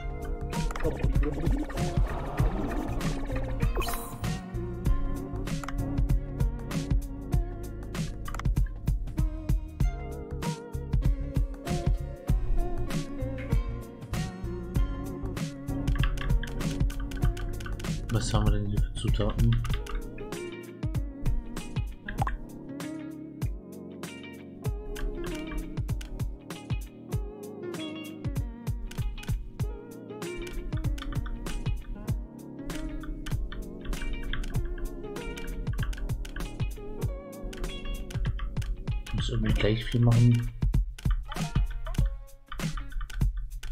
irgendwie gleich viel machen.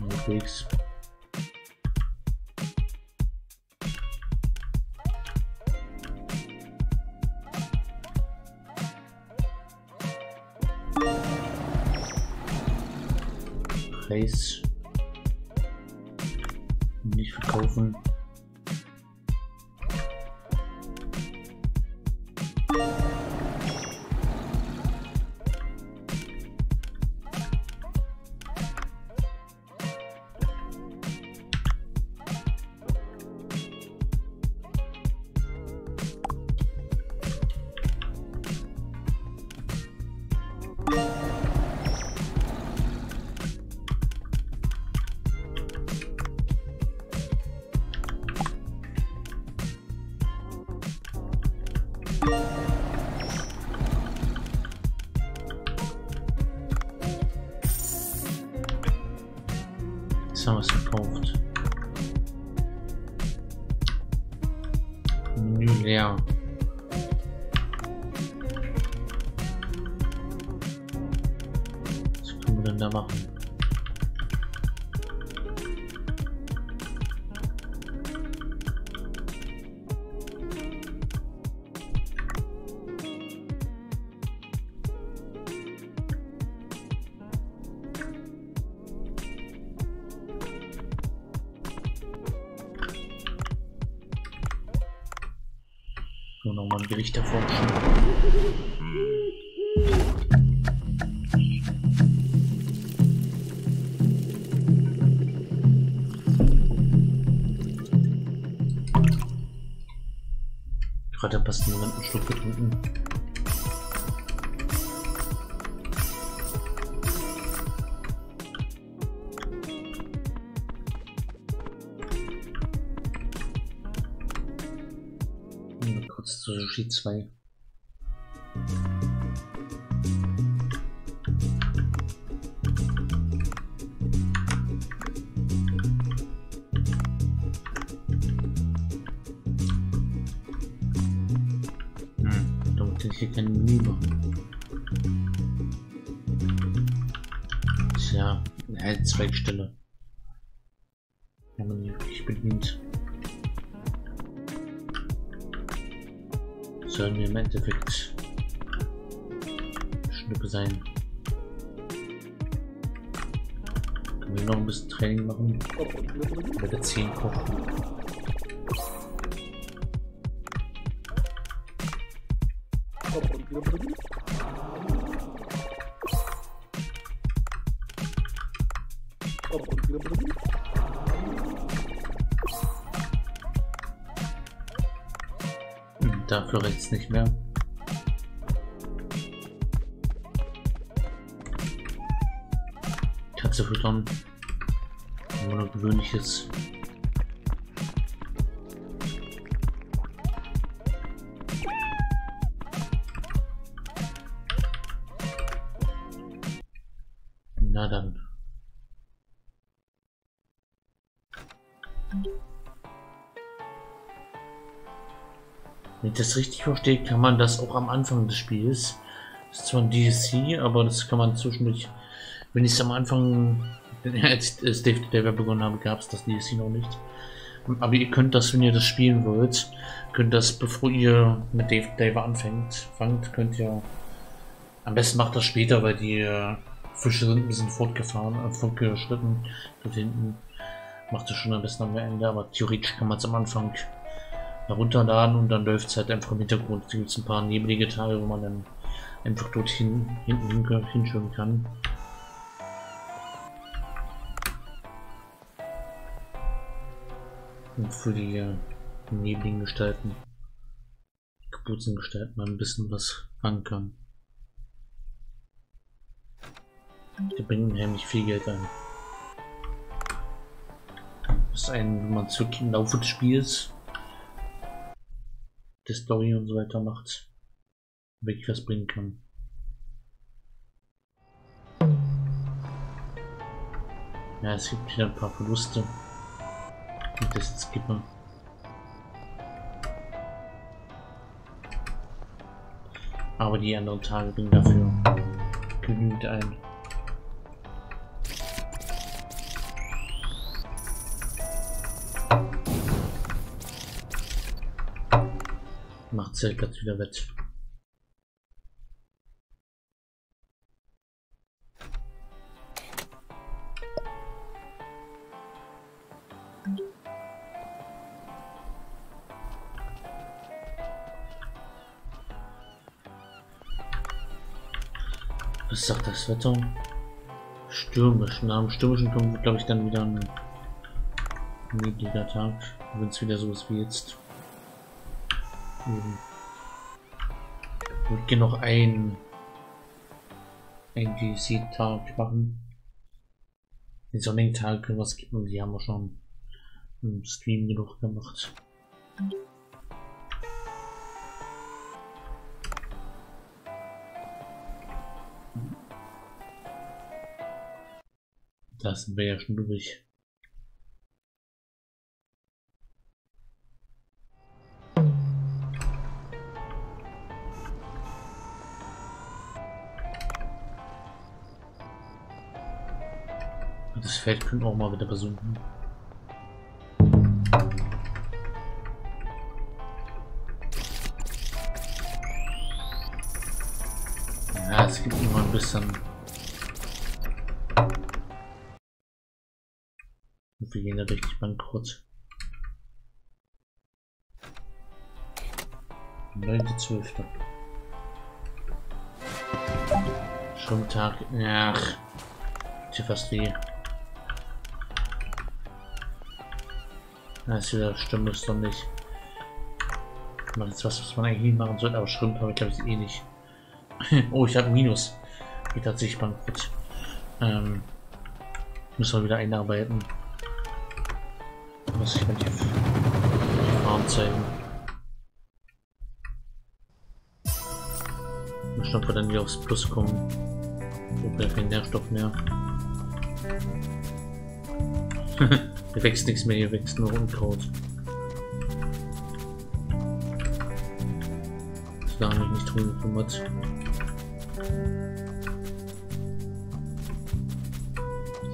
Halbwegs. Reis. So, nochmal G2 10 kochen. Hm, Dafür rechts nicht mehr. Katze füttern. Nur gewöhnliches. Das richtig verstehe, kann man das auch am Anfang des Spiels. Das ist zwar ein DLC, aber das kann man zwischendurch. Wenn ich es am Anfang, als ich Dave Diver begonnen habe, gab es das DLC noch nicht. Aber ihr könnt das, wenn ihr das spielen wollt, könnt das, bevor ihr mit Dave Diver anfängt, fangt, könnt ihr. Am besten macht das später, weil die äh, Fische sind ein bisschen fortgefahren, äh, fortgeschritten. Dort hinten macht es schon am besten am Ende, aber theoretisch kann man es am Anfang herunterladen und dann läuft es halt einfach im Hintergrund. Es gibt ein paar nebelige Teile, wo man dann einfach dorthin hinten hinschauen kann. Und für die äh, nebligen Gestalten, Geburtsengestalten mal ein bisschen was fangen kann. Die bringen nämlich viel Geld ein. Das ist ein, wenn man zurück im Laufe des Spiels die Story und so weiter macht, wirklich was bringen kann. Ja, es gibt wieder ein paar Verluste. Und das skippen. Aber die anderen Tage bringen dafür genügend ein. Macht Zeltplatz wieder wett. Was sagt das Wetter? Stürmisch. Nach dem stürmischen kommt, glaube ich, dann wieder ein nebliger Tag. Wenn es wieder so ist wie jetzt. Ich gehe noch ein, ein DC-Tag machen. Den sonnigen Tag können wir skippen, die haben wir schon im Stream genug gemacht. Das wir ja schon durch. Feld können wir auch mal wieder besuchen. Ja, es gibt immer ein bisschen Wir gehen da richtig bankrott. 9.12. Schon Tag. Ach. Fast wie. Das ist wieder stimmt es doch nicht. Ich mache jetzt was, was man eigentlich nie machen sollte, aber Schrimp habe ich glaube ich eh nicht. oh, ich habe Minus. Geht tatsächlich bankrott. Ähm, muss mal wieder einarbeiten. Muss ich mal die, die Farm zeigen. Bestimmt wir dann wieder aufs Plus kommen. Wobei kein Nährstoff mehr. hier wächst nichts mehr, hier wächst nur Unkraut. Da habe ich nicht drum gekümmert.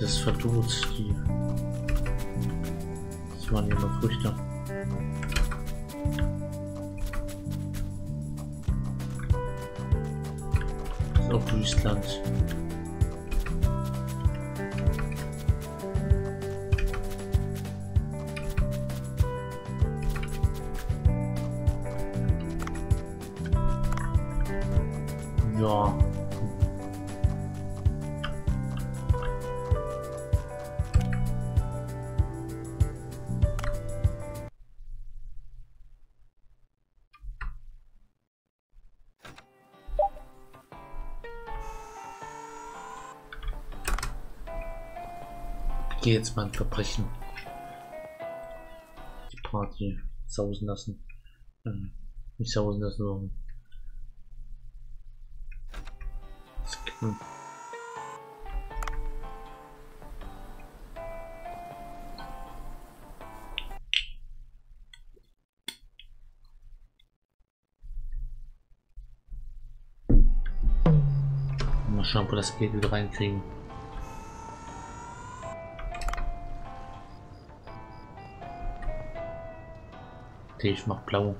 Das ist verdurrt, die das waren immer Früchte. Das ist auch Wüstland. Ja. Gehe jetzt mal ein Verbrechen. Die Party sausen lassen. Ähm, nicht sausen lassen, sondern. Mal schauen, wir das Geld wieder reinkriegen. Okay, ich mach blau.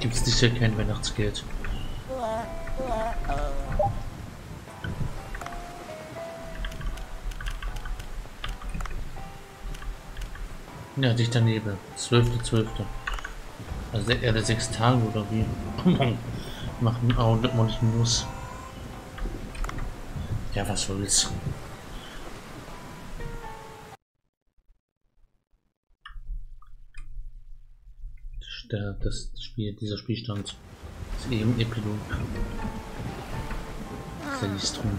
Gibt es sicher kein Weihnachtsgeld. Ja, dicht daneben. 12.12. 12. Also der sechs Tage oder wie? Machen auch nicht muss. Ja, was soll's. Der, das Spiel, dieser Spielstand ist eben Epilog. Sehr drum.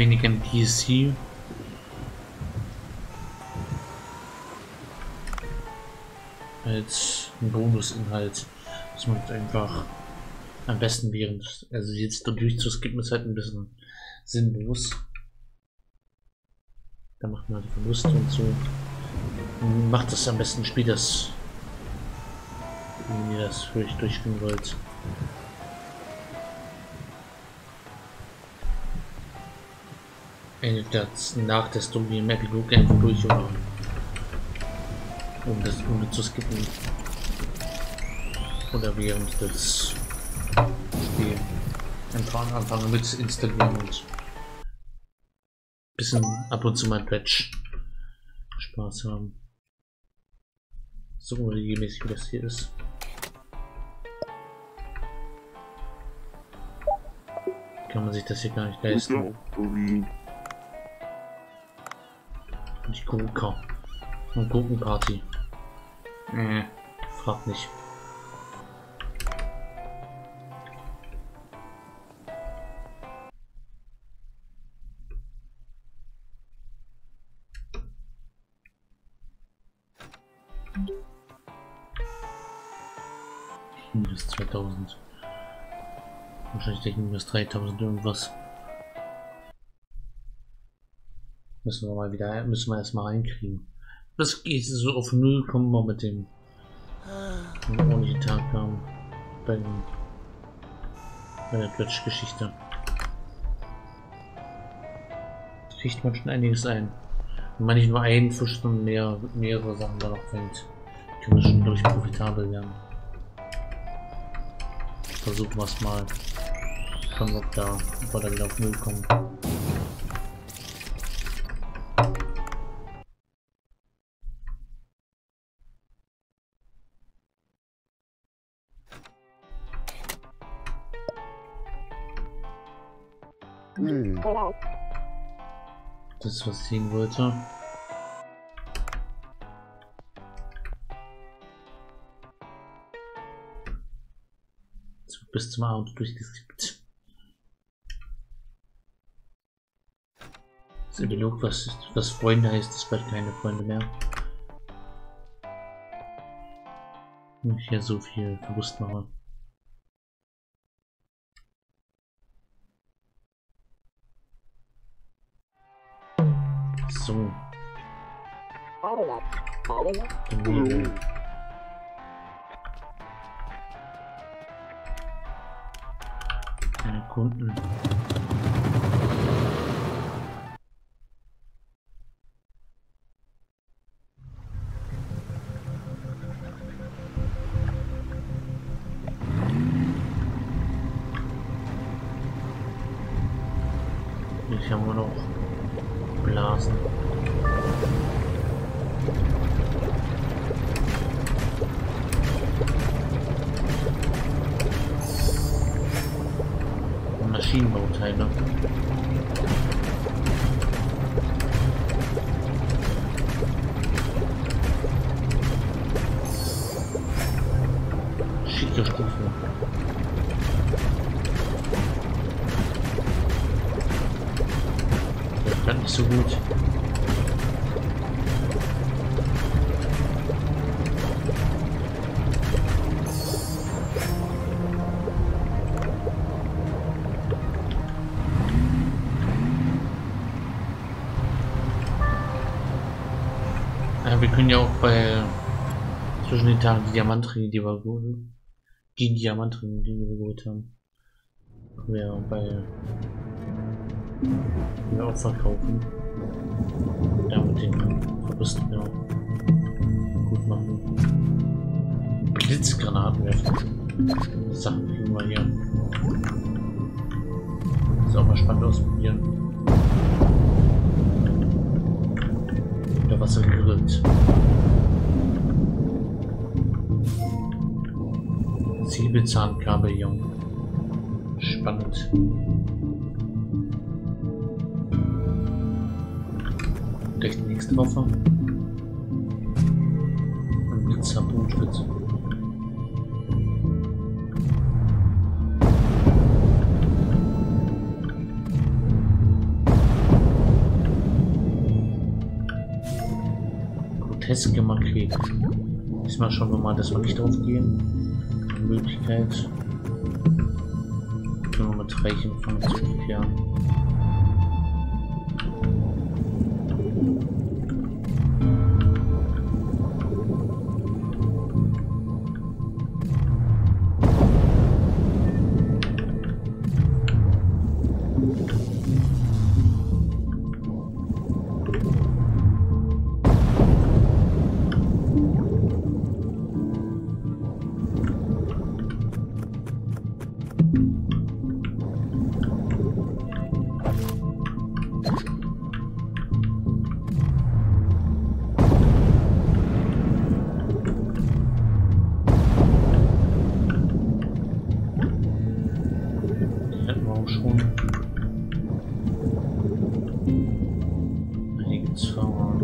Ist weniger ein DLC. Als Bonusinhalt, dass man einfach am besten während, also jetzt dadurch zu skippen ist halt ein bisschen sinnlos. Da macht man die Verluste und so. Macht das am besten, das, wenn ihr das für euch durchspielen wollt. Endet das nach der Story im Epilog einfach durch oder um das ohne zu skippen oder während das Spiel einfach anfangen mit installieren und bisschen ab und zu mal Patch Spaß haben. So regelmäßig wie das hier ist. Kann man sich das hier gar nicht leisten. Gurken. Und Gurkenparty. Äh, frag nicht. Minus 2000. Wahrscheinlich minus 3000 irgendwas. Müssen wir mal wieder, müssen wir erstmal reinkriegen. Das geht so auf Null, kommen wir mit dem ordentlichen Tag haben. Bei, dem, bei der Glitch-Geschichte. Kriegt man schon einiges ein. Wenn man nicht nur einen Fisch, sondern mehr, mehrere Sachen da noch fängt, können wir schon, glaube profitabel werden. Versuchen wir es mal. Schauen, ob, da, ob wir da wieder auf Null kommen. Das, was ich sehen wollte. bis zum Abend durchgeskippt. Das Epilog, was, was Freunde heißt, ist bald keine Freunde mehr. Wenn ich hier so viel Verlust mache. Mhm. Kunden. Ja, können ja auch bei zwischen den Tagen die Diamantringe, die wir Die Diamanten, die wir geholt haben. Können wir bei wir auch verkaufen. Ja, mit den Verlusten ja gut machen. Blitzgranaten werfen. Sachen kriegen wir hier. Ist auch mal spannend ausprobieren. Säbelzahnkabeljon. Spannend. Die nächste Waffe. Ein Blitzharpunspitze. Groteske Makrele. Diesmal schauen wir mal, dass wir nicht drauf gehen. Möglichkeit. Können wir mit Reichen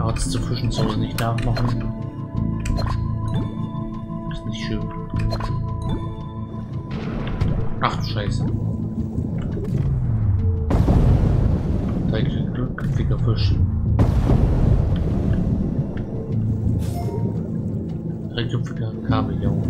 Arzt zu zu Hause nicht nachmachen. Ist nicht schön. Ach du Scheiße. Dreiköpfiger Fisch. Dreiköpfiger Kabeljau.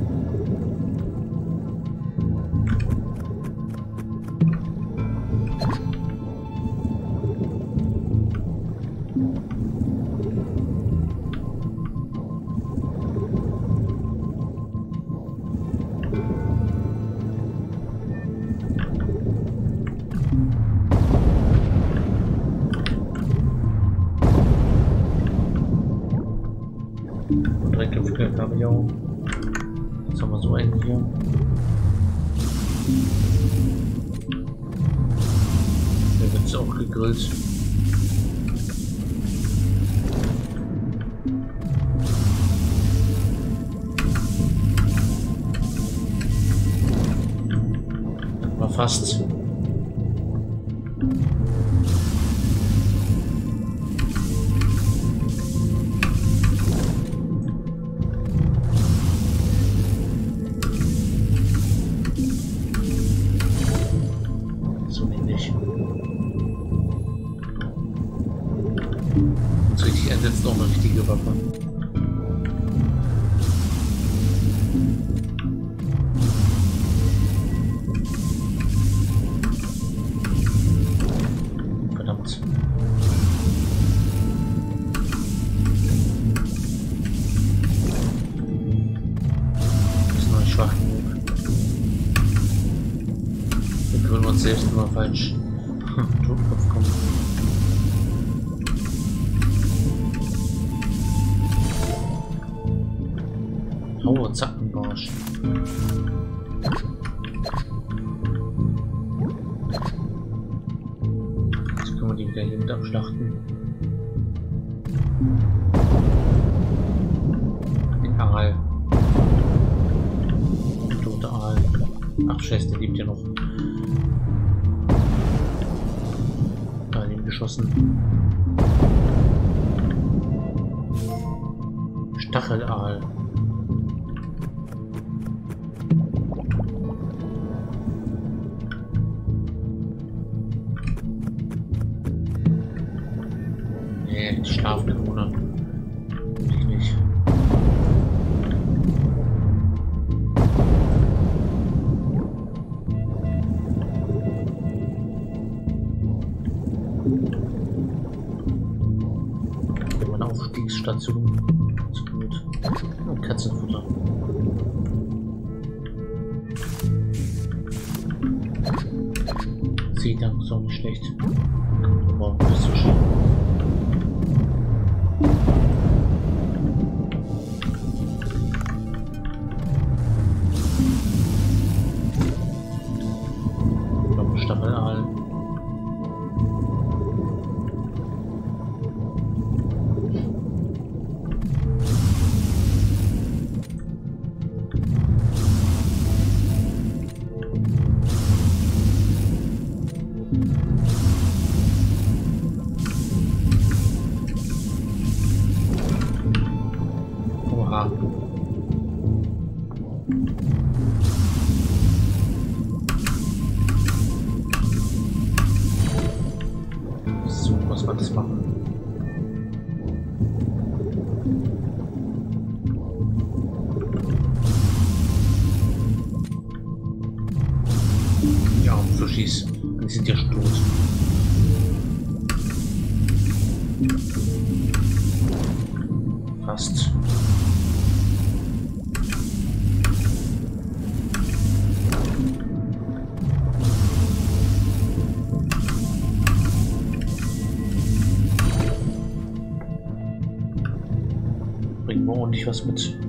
ich was mit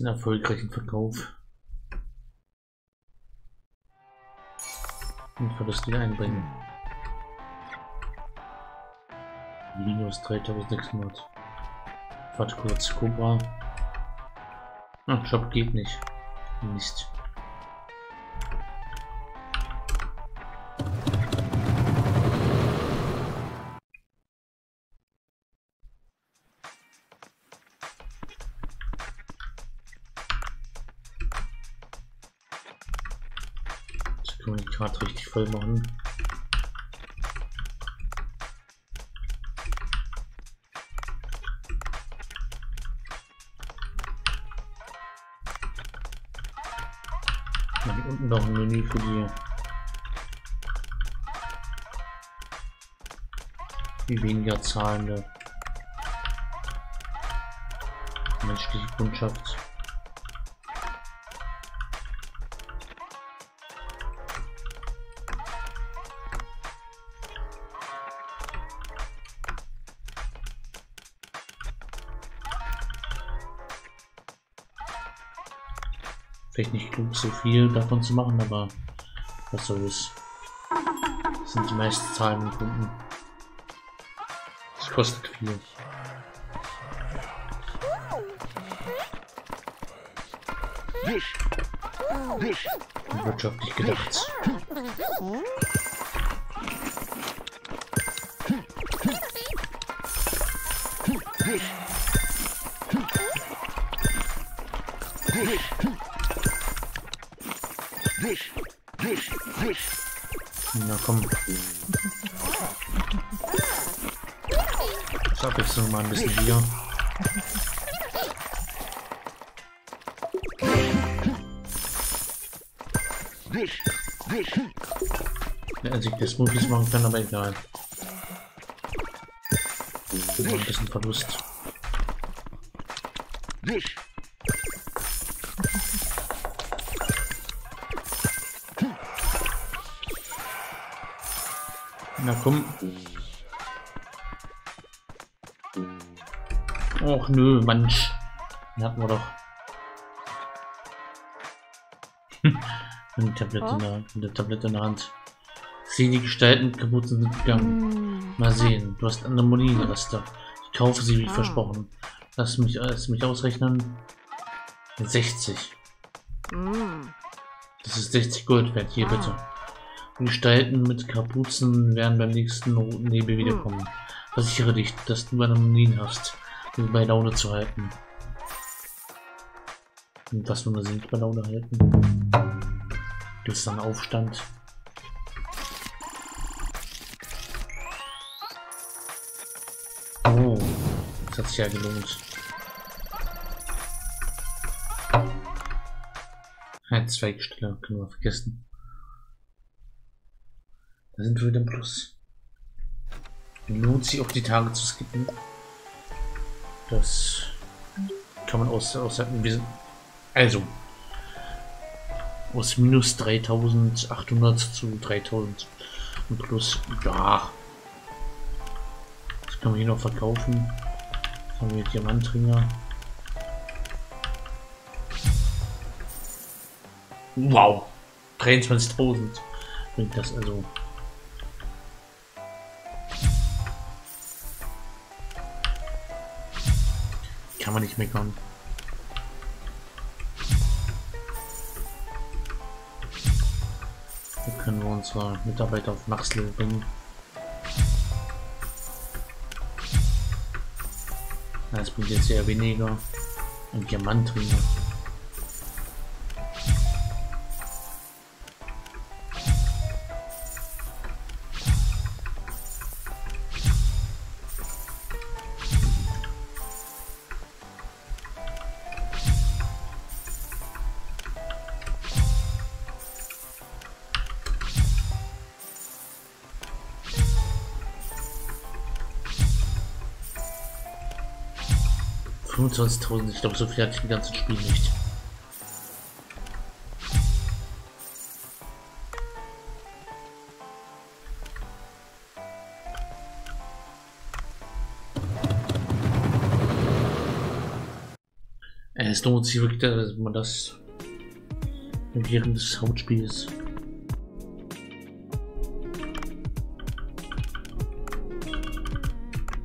nächsten erfolgreichen Verkauf. Und Verlust wieder einbringen. Minus 3600. Warte kurz, Cobra. Ach, Job geht nicht. Mist. voll machen. Und unten noch ein Menü für die die weniger zahlende menschliche Kundschaft. Vielleicht nicht klug, so viel davon zu machen, aber was soll es? Das sind die meisten zahlenden Kunden. Es kostet viel. Und wirtschaftlich gedacht. Komm. Das Abwechslung mal ein bisschen hier. Ja, als ich das Smoothies machen kann, aber egal. Immer ein bisschen Verlust. Na komm. Och nö, Mensch. Den hatten wir doch. Mit der Tablette, in der, der Tablette in der Hand. Sieh die Gestalten kaputt sind gegangen. Mal sehen, du hast Anomalien-Reste. Ich kaufe sie wie Ah. versprochen. Lass mich, lass mich ausrechnen. 60. Mm. Das ist 60 Gold wert. Hier Ah. bitte. Gestalten mit Kapuzen werden beim nächsten roten Nebel Hm. wiederkommen. Versichere dich, dass du Anomalien hast, um sie bei Laune zu halten. Und was nur sind bei Laune halten? Gibt es dann Aufstand? Oh, das hat sich ja gelohnt. Ein Zweigsteller, können wir vergessen. Da sind wir wieder im Plus. Lohnt sich auch die Tage zu skippen. Das kann man aus, aus wir sind, also aus minus 3800 zu 3000 und plus, ja. Das kann man hier noch verkaufen. Das haben wir Diamantringer. Wow, 23.000 bringt das also. kann man nicht meckern. Da können wir unsere Mitarbeiter auf Maxlevel bringen. Das bringt jetzt eher weniger. Ein Diamantringe. 25.000. Ich glaube, so viel hatte ich im ganzen Spiel nicht. Äh, es lohnt sich wirklich, dass man das während des Hauptspiels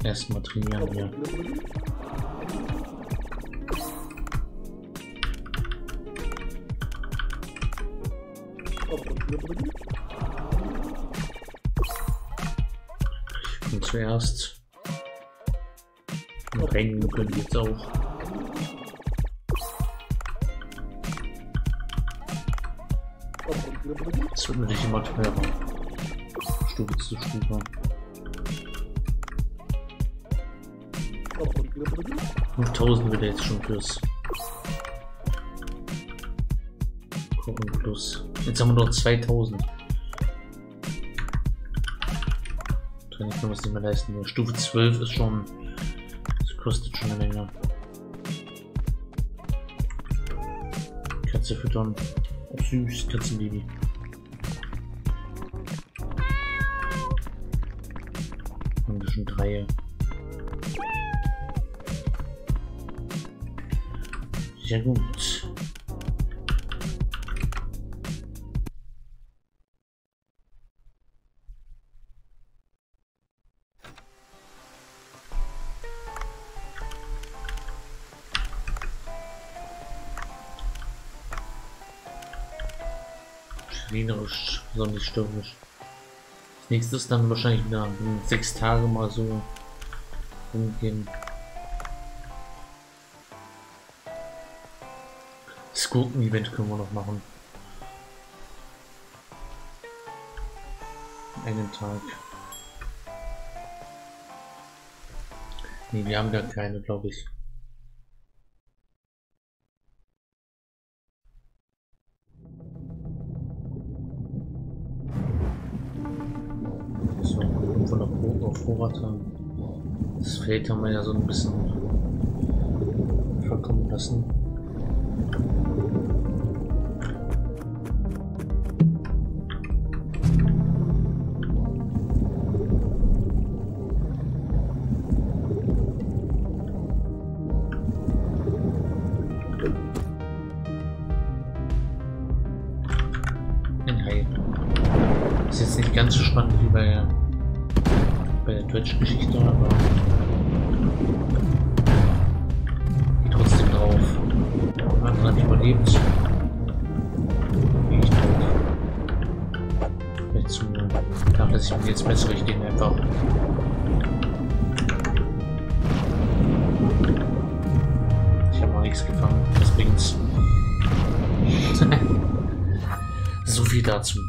erstmal trainieren will. Und zuerst. Und reinigen können wir jetzt auch. Es wird natürlich immer teurer. Stufe zu Stufe. 5000 wird er jetzt schon fürs Gucken plus. Jetzt haben wir nur 2000. leisten. Stufe 12 ist schon. Das kostet schon eine Menge. Katze füttern. Oh, süß, Katzenbaby. Haben wir schon drei. Sehr gut. Besonders stürmisch. Das nächste ist dann wahrscheinlich wieder sechs Tage mal so umgehen. Das Gurken-Event können wir noch machen. Einen Tag. Ne, wir haben gar keine, glaube ich. Feld haben wir ja so ein bisschen verkommen lassen. Habe noch nichts gefangen. Bringt's. so viel dazu.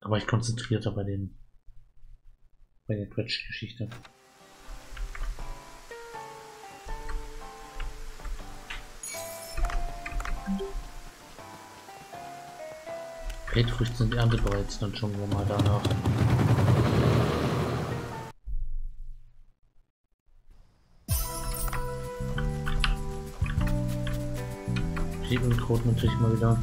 Aber ich konzentrierter bei den bei der Twitch-Geschichte. Feldfrüchte sind erntebereit, dann schauen wir mal danach. Siebenkrot natürlich mal wieder.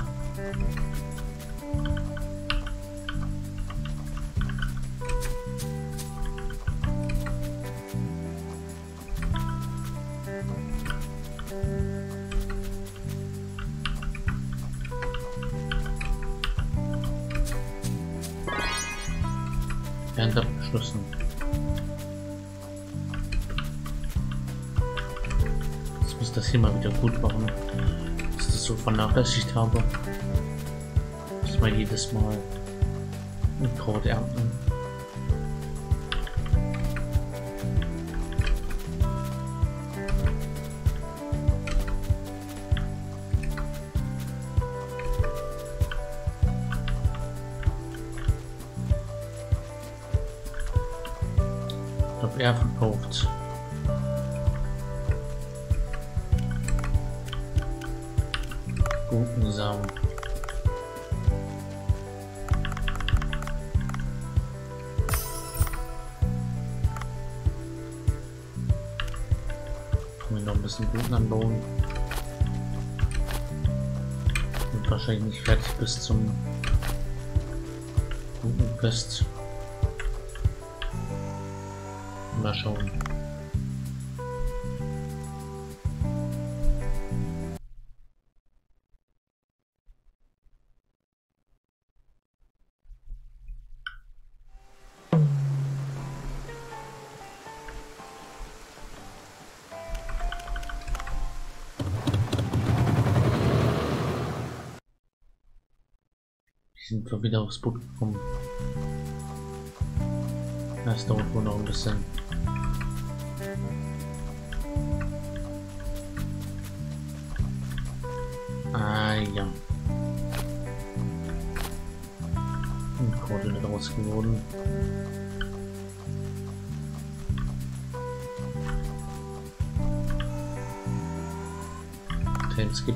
So vernachlässigt habe. Muss mal jedes Mal ein Kraut ernten. Ich bis zum. Mal Doch wieder aufs Boot gekommen. Das dauert wohl noch ein bisschen. Ah ja. Ein Koordinat raus geworden. Timeskip.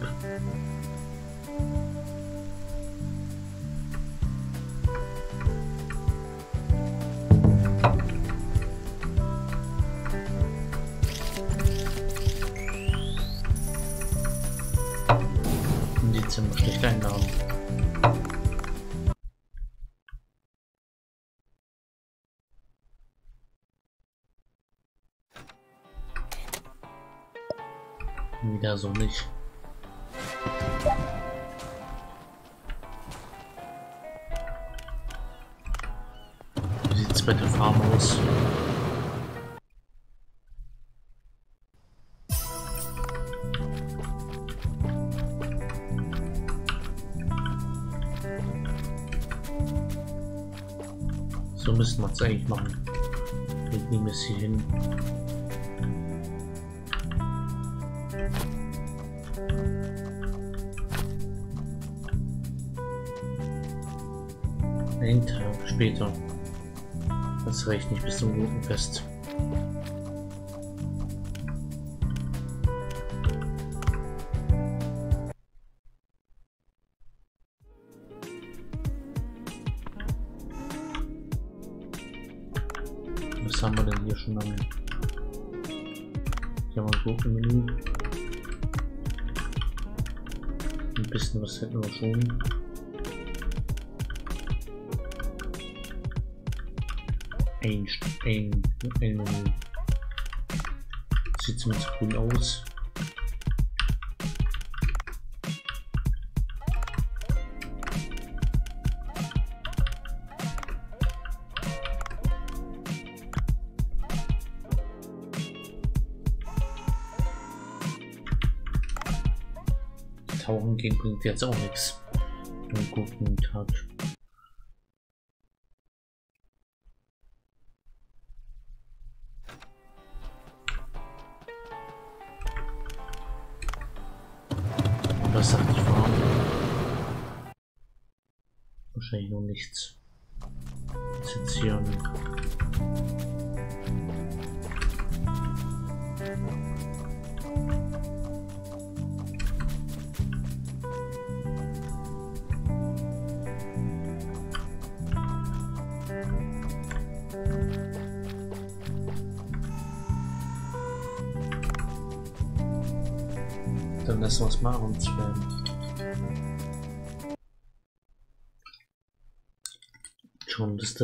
Wieder so nicht. Wie sieht's bei der Farm aus? So müssen wir es eigentlich machen. Wir nehmen es hier hin. Ein Tag später. Das reicht nicht bis zum guten Fest. Was haben wir denn hier schon am... Hier haben wir ein Gurkenmenü. Ein bisschen was hätten wir schon. Ein, ein, ein, sieht zumindest aus. Tauchen gehen bringt jetzt auch nichts. Einen guten Tag.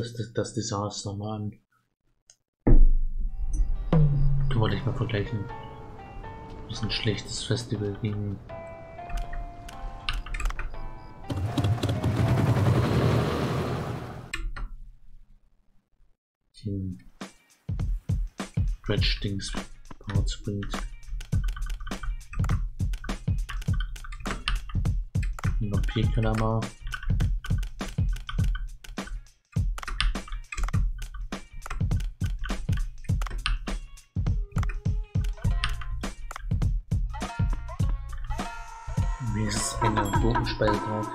Das, das, das, Desaster mal an. Du wollte ich mal vergleichen. Das ist ein schlechtes Festival gegen. Den Dredge-Dings Parts bringt. Papierklammer. Wie Gurkenspeise drauf?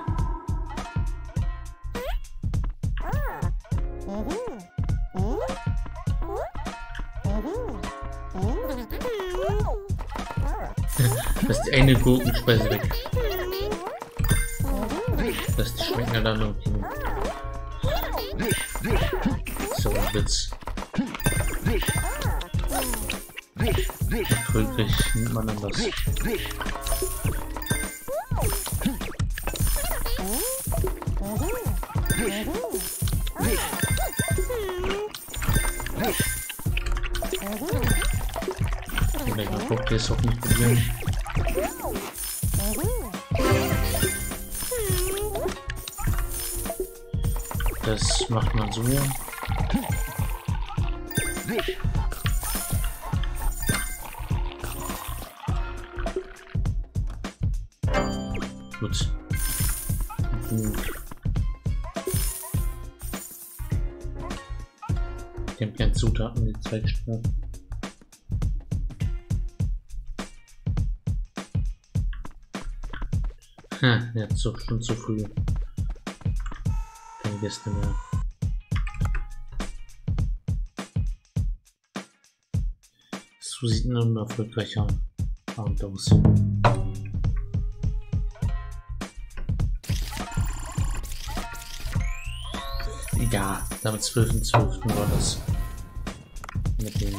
Das ist die eine Gurkenspeise weg. Das die schmecken dann irgendwie. So ein Witz. Erfolgreich nimmt man dann das. Ich das auch nicht probieren. Das macht man so. Gut. Gut. Die haben keine Zutaten, die Zweigstelle. Jetzt so, schon zu früh. Keine Gäste mehr. So sieht ein unerfolgreicher Abend aus. Ja, damit 12.12. war das. Mit dem.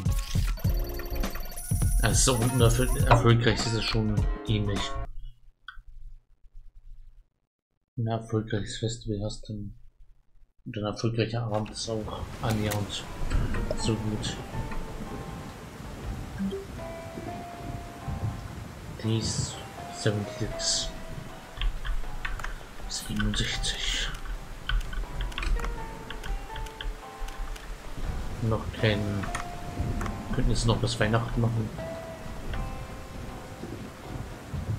Also so unerfolgreich ist es schon ähnlich. Erfolgreiches Festival hast, dann und ein erfolgreicher Abend ist auch annähernd so gut. Dies 76 67 noch kein könnten es noch bis Weihnachten machen.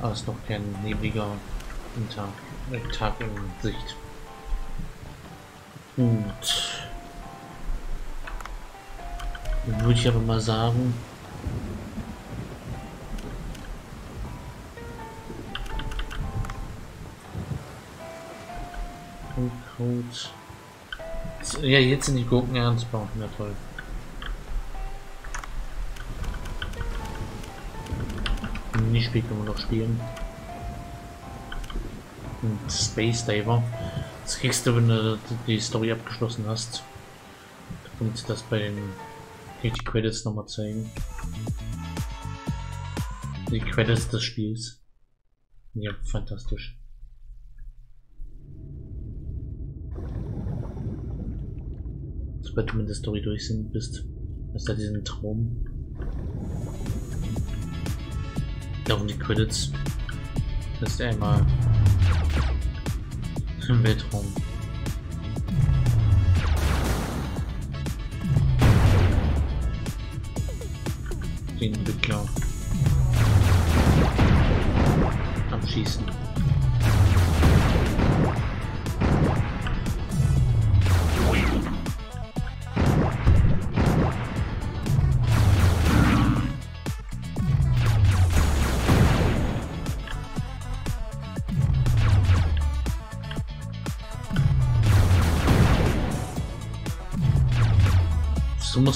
Aber es ist noch kein nebliger Tag, äh, Tag in Sicht gut dann würde ich aber mal sagen Gut. Ja, jetzt sind die Gurken ernst bauen. Ja, toll. Minispiel können wir noch spielen. Space Diver. Das kriegst du, wenn du die Story abgeschlossen hast. Da kommt das bei den die Credits nochmal zeigen. Die Credits des Spiels. Ja, fantastisch. sobald du mit der Story durch sind, bist, hast du diesen Traum. Darum die Credits. Das ist einmal im Weltraum. Den Entwickler am Schießen.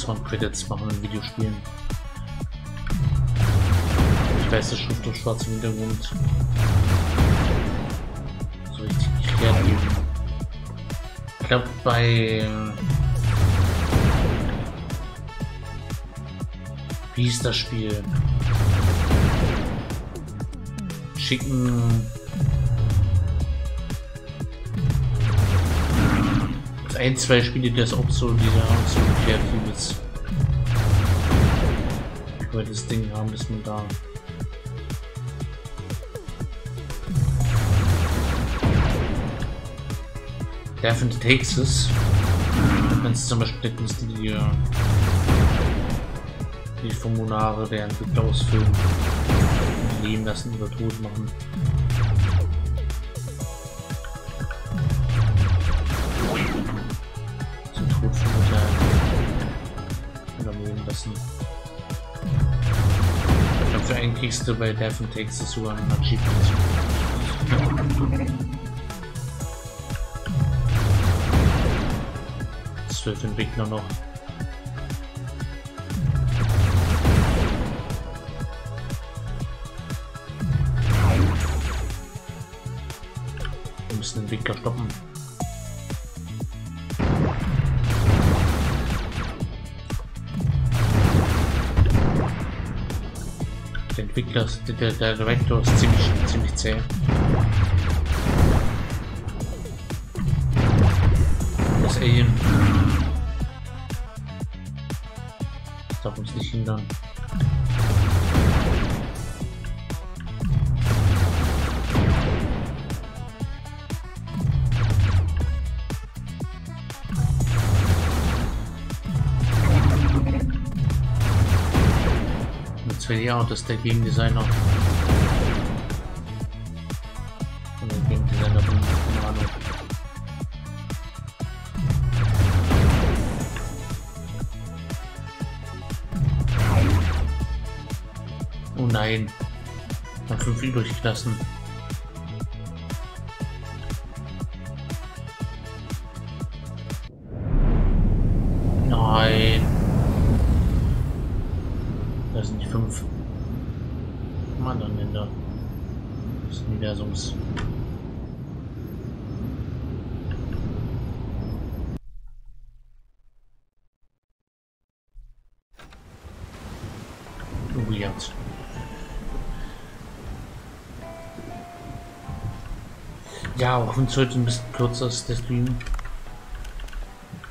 So muss man Credits machen in Videospielen. Ich weiß, das Schrift auf schwarzem Hintergrund. So richtig kreativ. Ich glaube bei... Wie hieß das Spiel? Schicken... ein, zwei Spiele, das auch so, die da auch so kreatives über das Ding haben, ist man da. Death and Texas. Wenn es zum Beispiel die, äh, die Formulare der Entwickler ausfüllen leben lassen oder tot machen. Du bei Death and Takes sogar ein Achievement. Zwölf Entwickler noch. Wir müssen Entwickler stoppen. Entwickler, der, der Direktor ist ziemlich, ziemlich zäh. Das Alien. Das darf uns nicht hindern. Ja, und das ist der Game Designer. Und der Game Designer von keine Ahnung. Oh nein. Noch fünf übrig gelassen. Universums. Ja, auch wenn es heute ein bisschen kürzer ist, der Stream.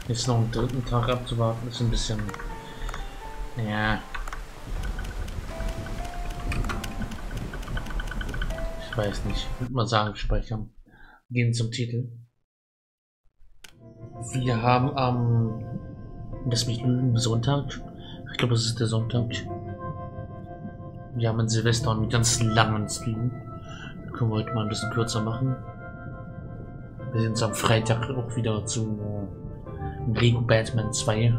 Jetzt noch einen dritten Tag abzuwarten, ist ein bisschen. Ja. Ich weiß nicht. Ich würde mal sagen, speichern. Gehen zum Titel. Wir haben am. Ähm, lass mich lügen, Sonntag. Ich glaube, es ist der Sonntag. Wir haben in Silvester einen ganz langen Stream. Können wir heute mal ein bisschen kürzer machen. Wir sind am Freitag auch wieder zu Lego Batman 2.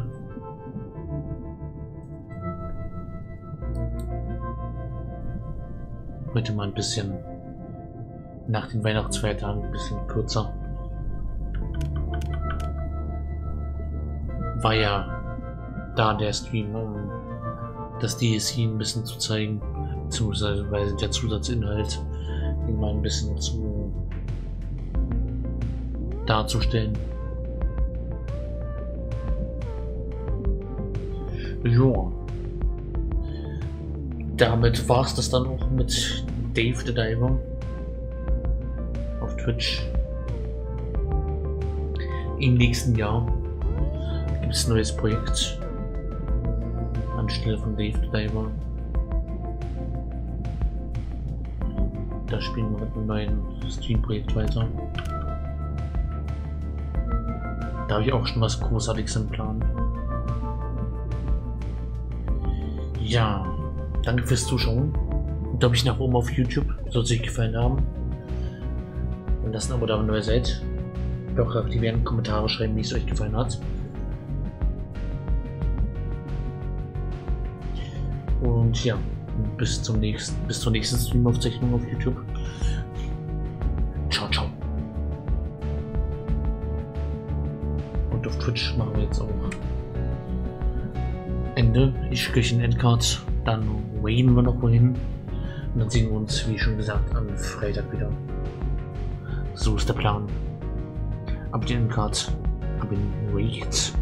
Heute mal ein bisschen nach den Weihnachtsfeiertagen ein bisschen kürzer. War ja da der Stream, um das DSC ein bisschen zu zeigen, beziehungsweise der Zusatzinhalt ihn mal ein bisschen zu darzustellen. Ja. Damit war es das dann auch mit Dave the Diver Twitch. Im nächsten Jahr gibt es ein neues Projekt anstelle von Dave Diver. Da spielen wir mit einem neuen Stream-Projekt weiter. Da habe ich auch schon was Großartiges im Plan. Ja, danke fürs Zuschauen. Und glaube ich nach oben auf YouTube. Sollte es euch gefallen haben. Lasst ein Abo da, wenn ihr seid. Glocke aktivieren, Kommentare schreiben, wie es euch gefallen hat. Und ja, bis zum nächsten, bis zur nächsten Streamaufzeichnung auf YouTube. Ciao, ciao. Und auf Twitch machen wir jetzt auch Ende. Ich euch einen Endcard, dann waden wir noch wohin. Und dann sehen wir uns, wie schon gesagt, am Freitag wieder. So ist der Plan. Ab den Endcard, ab in Wait.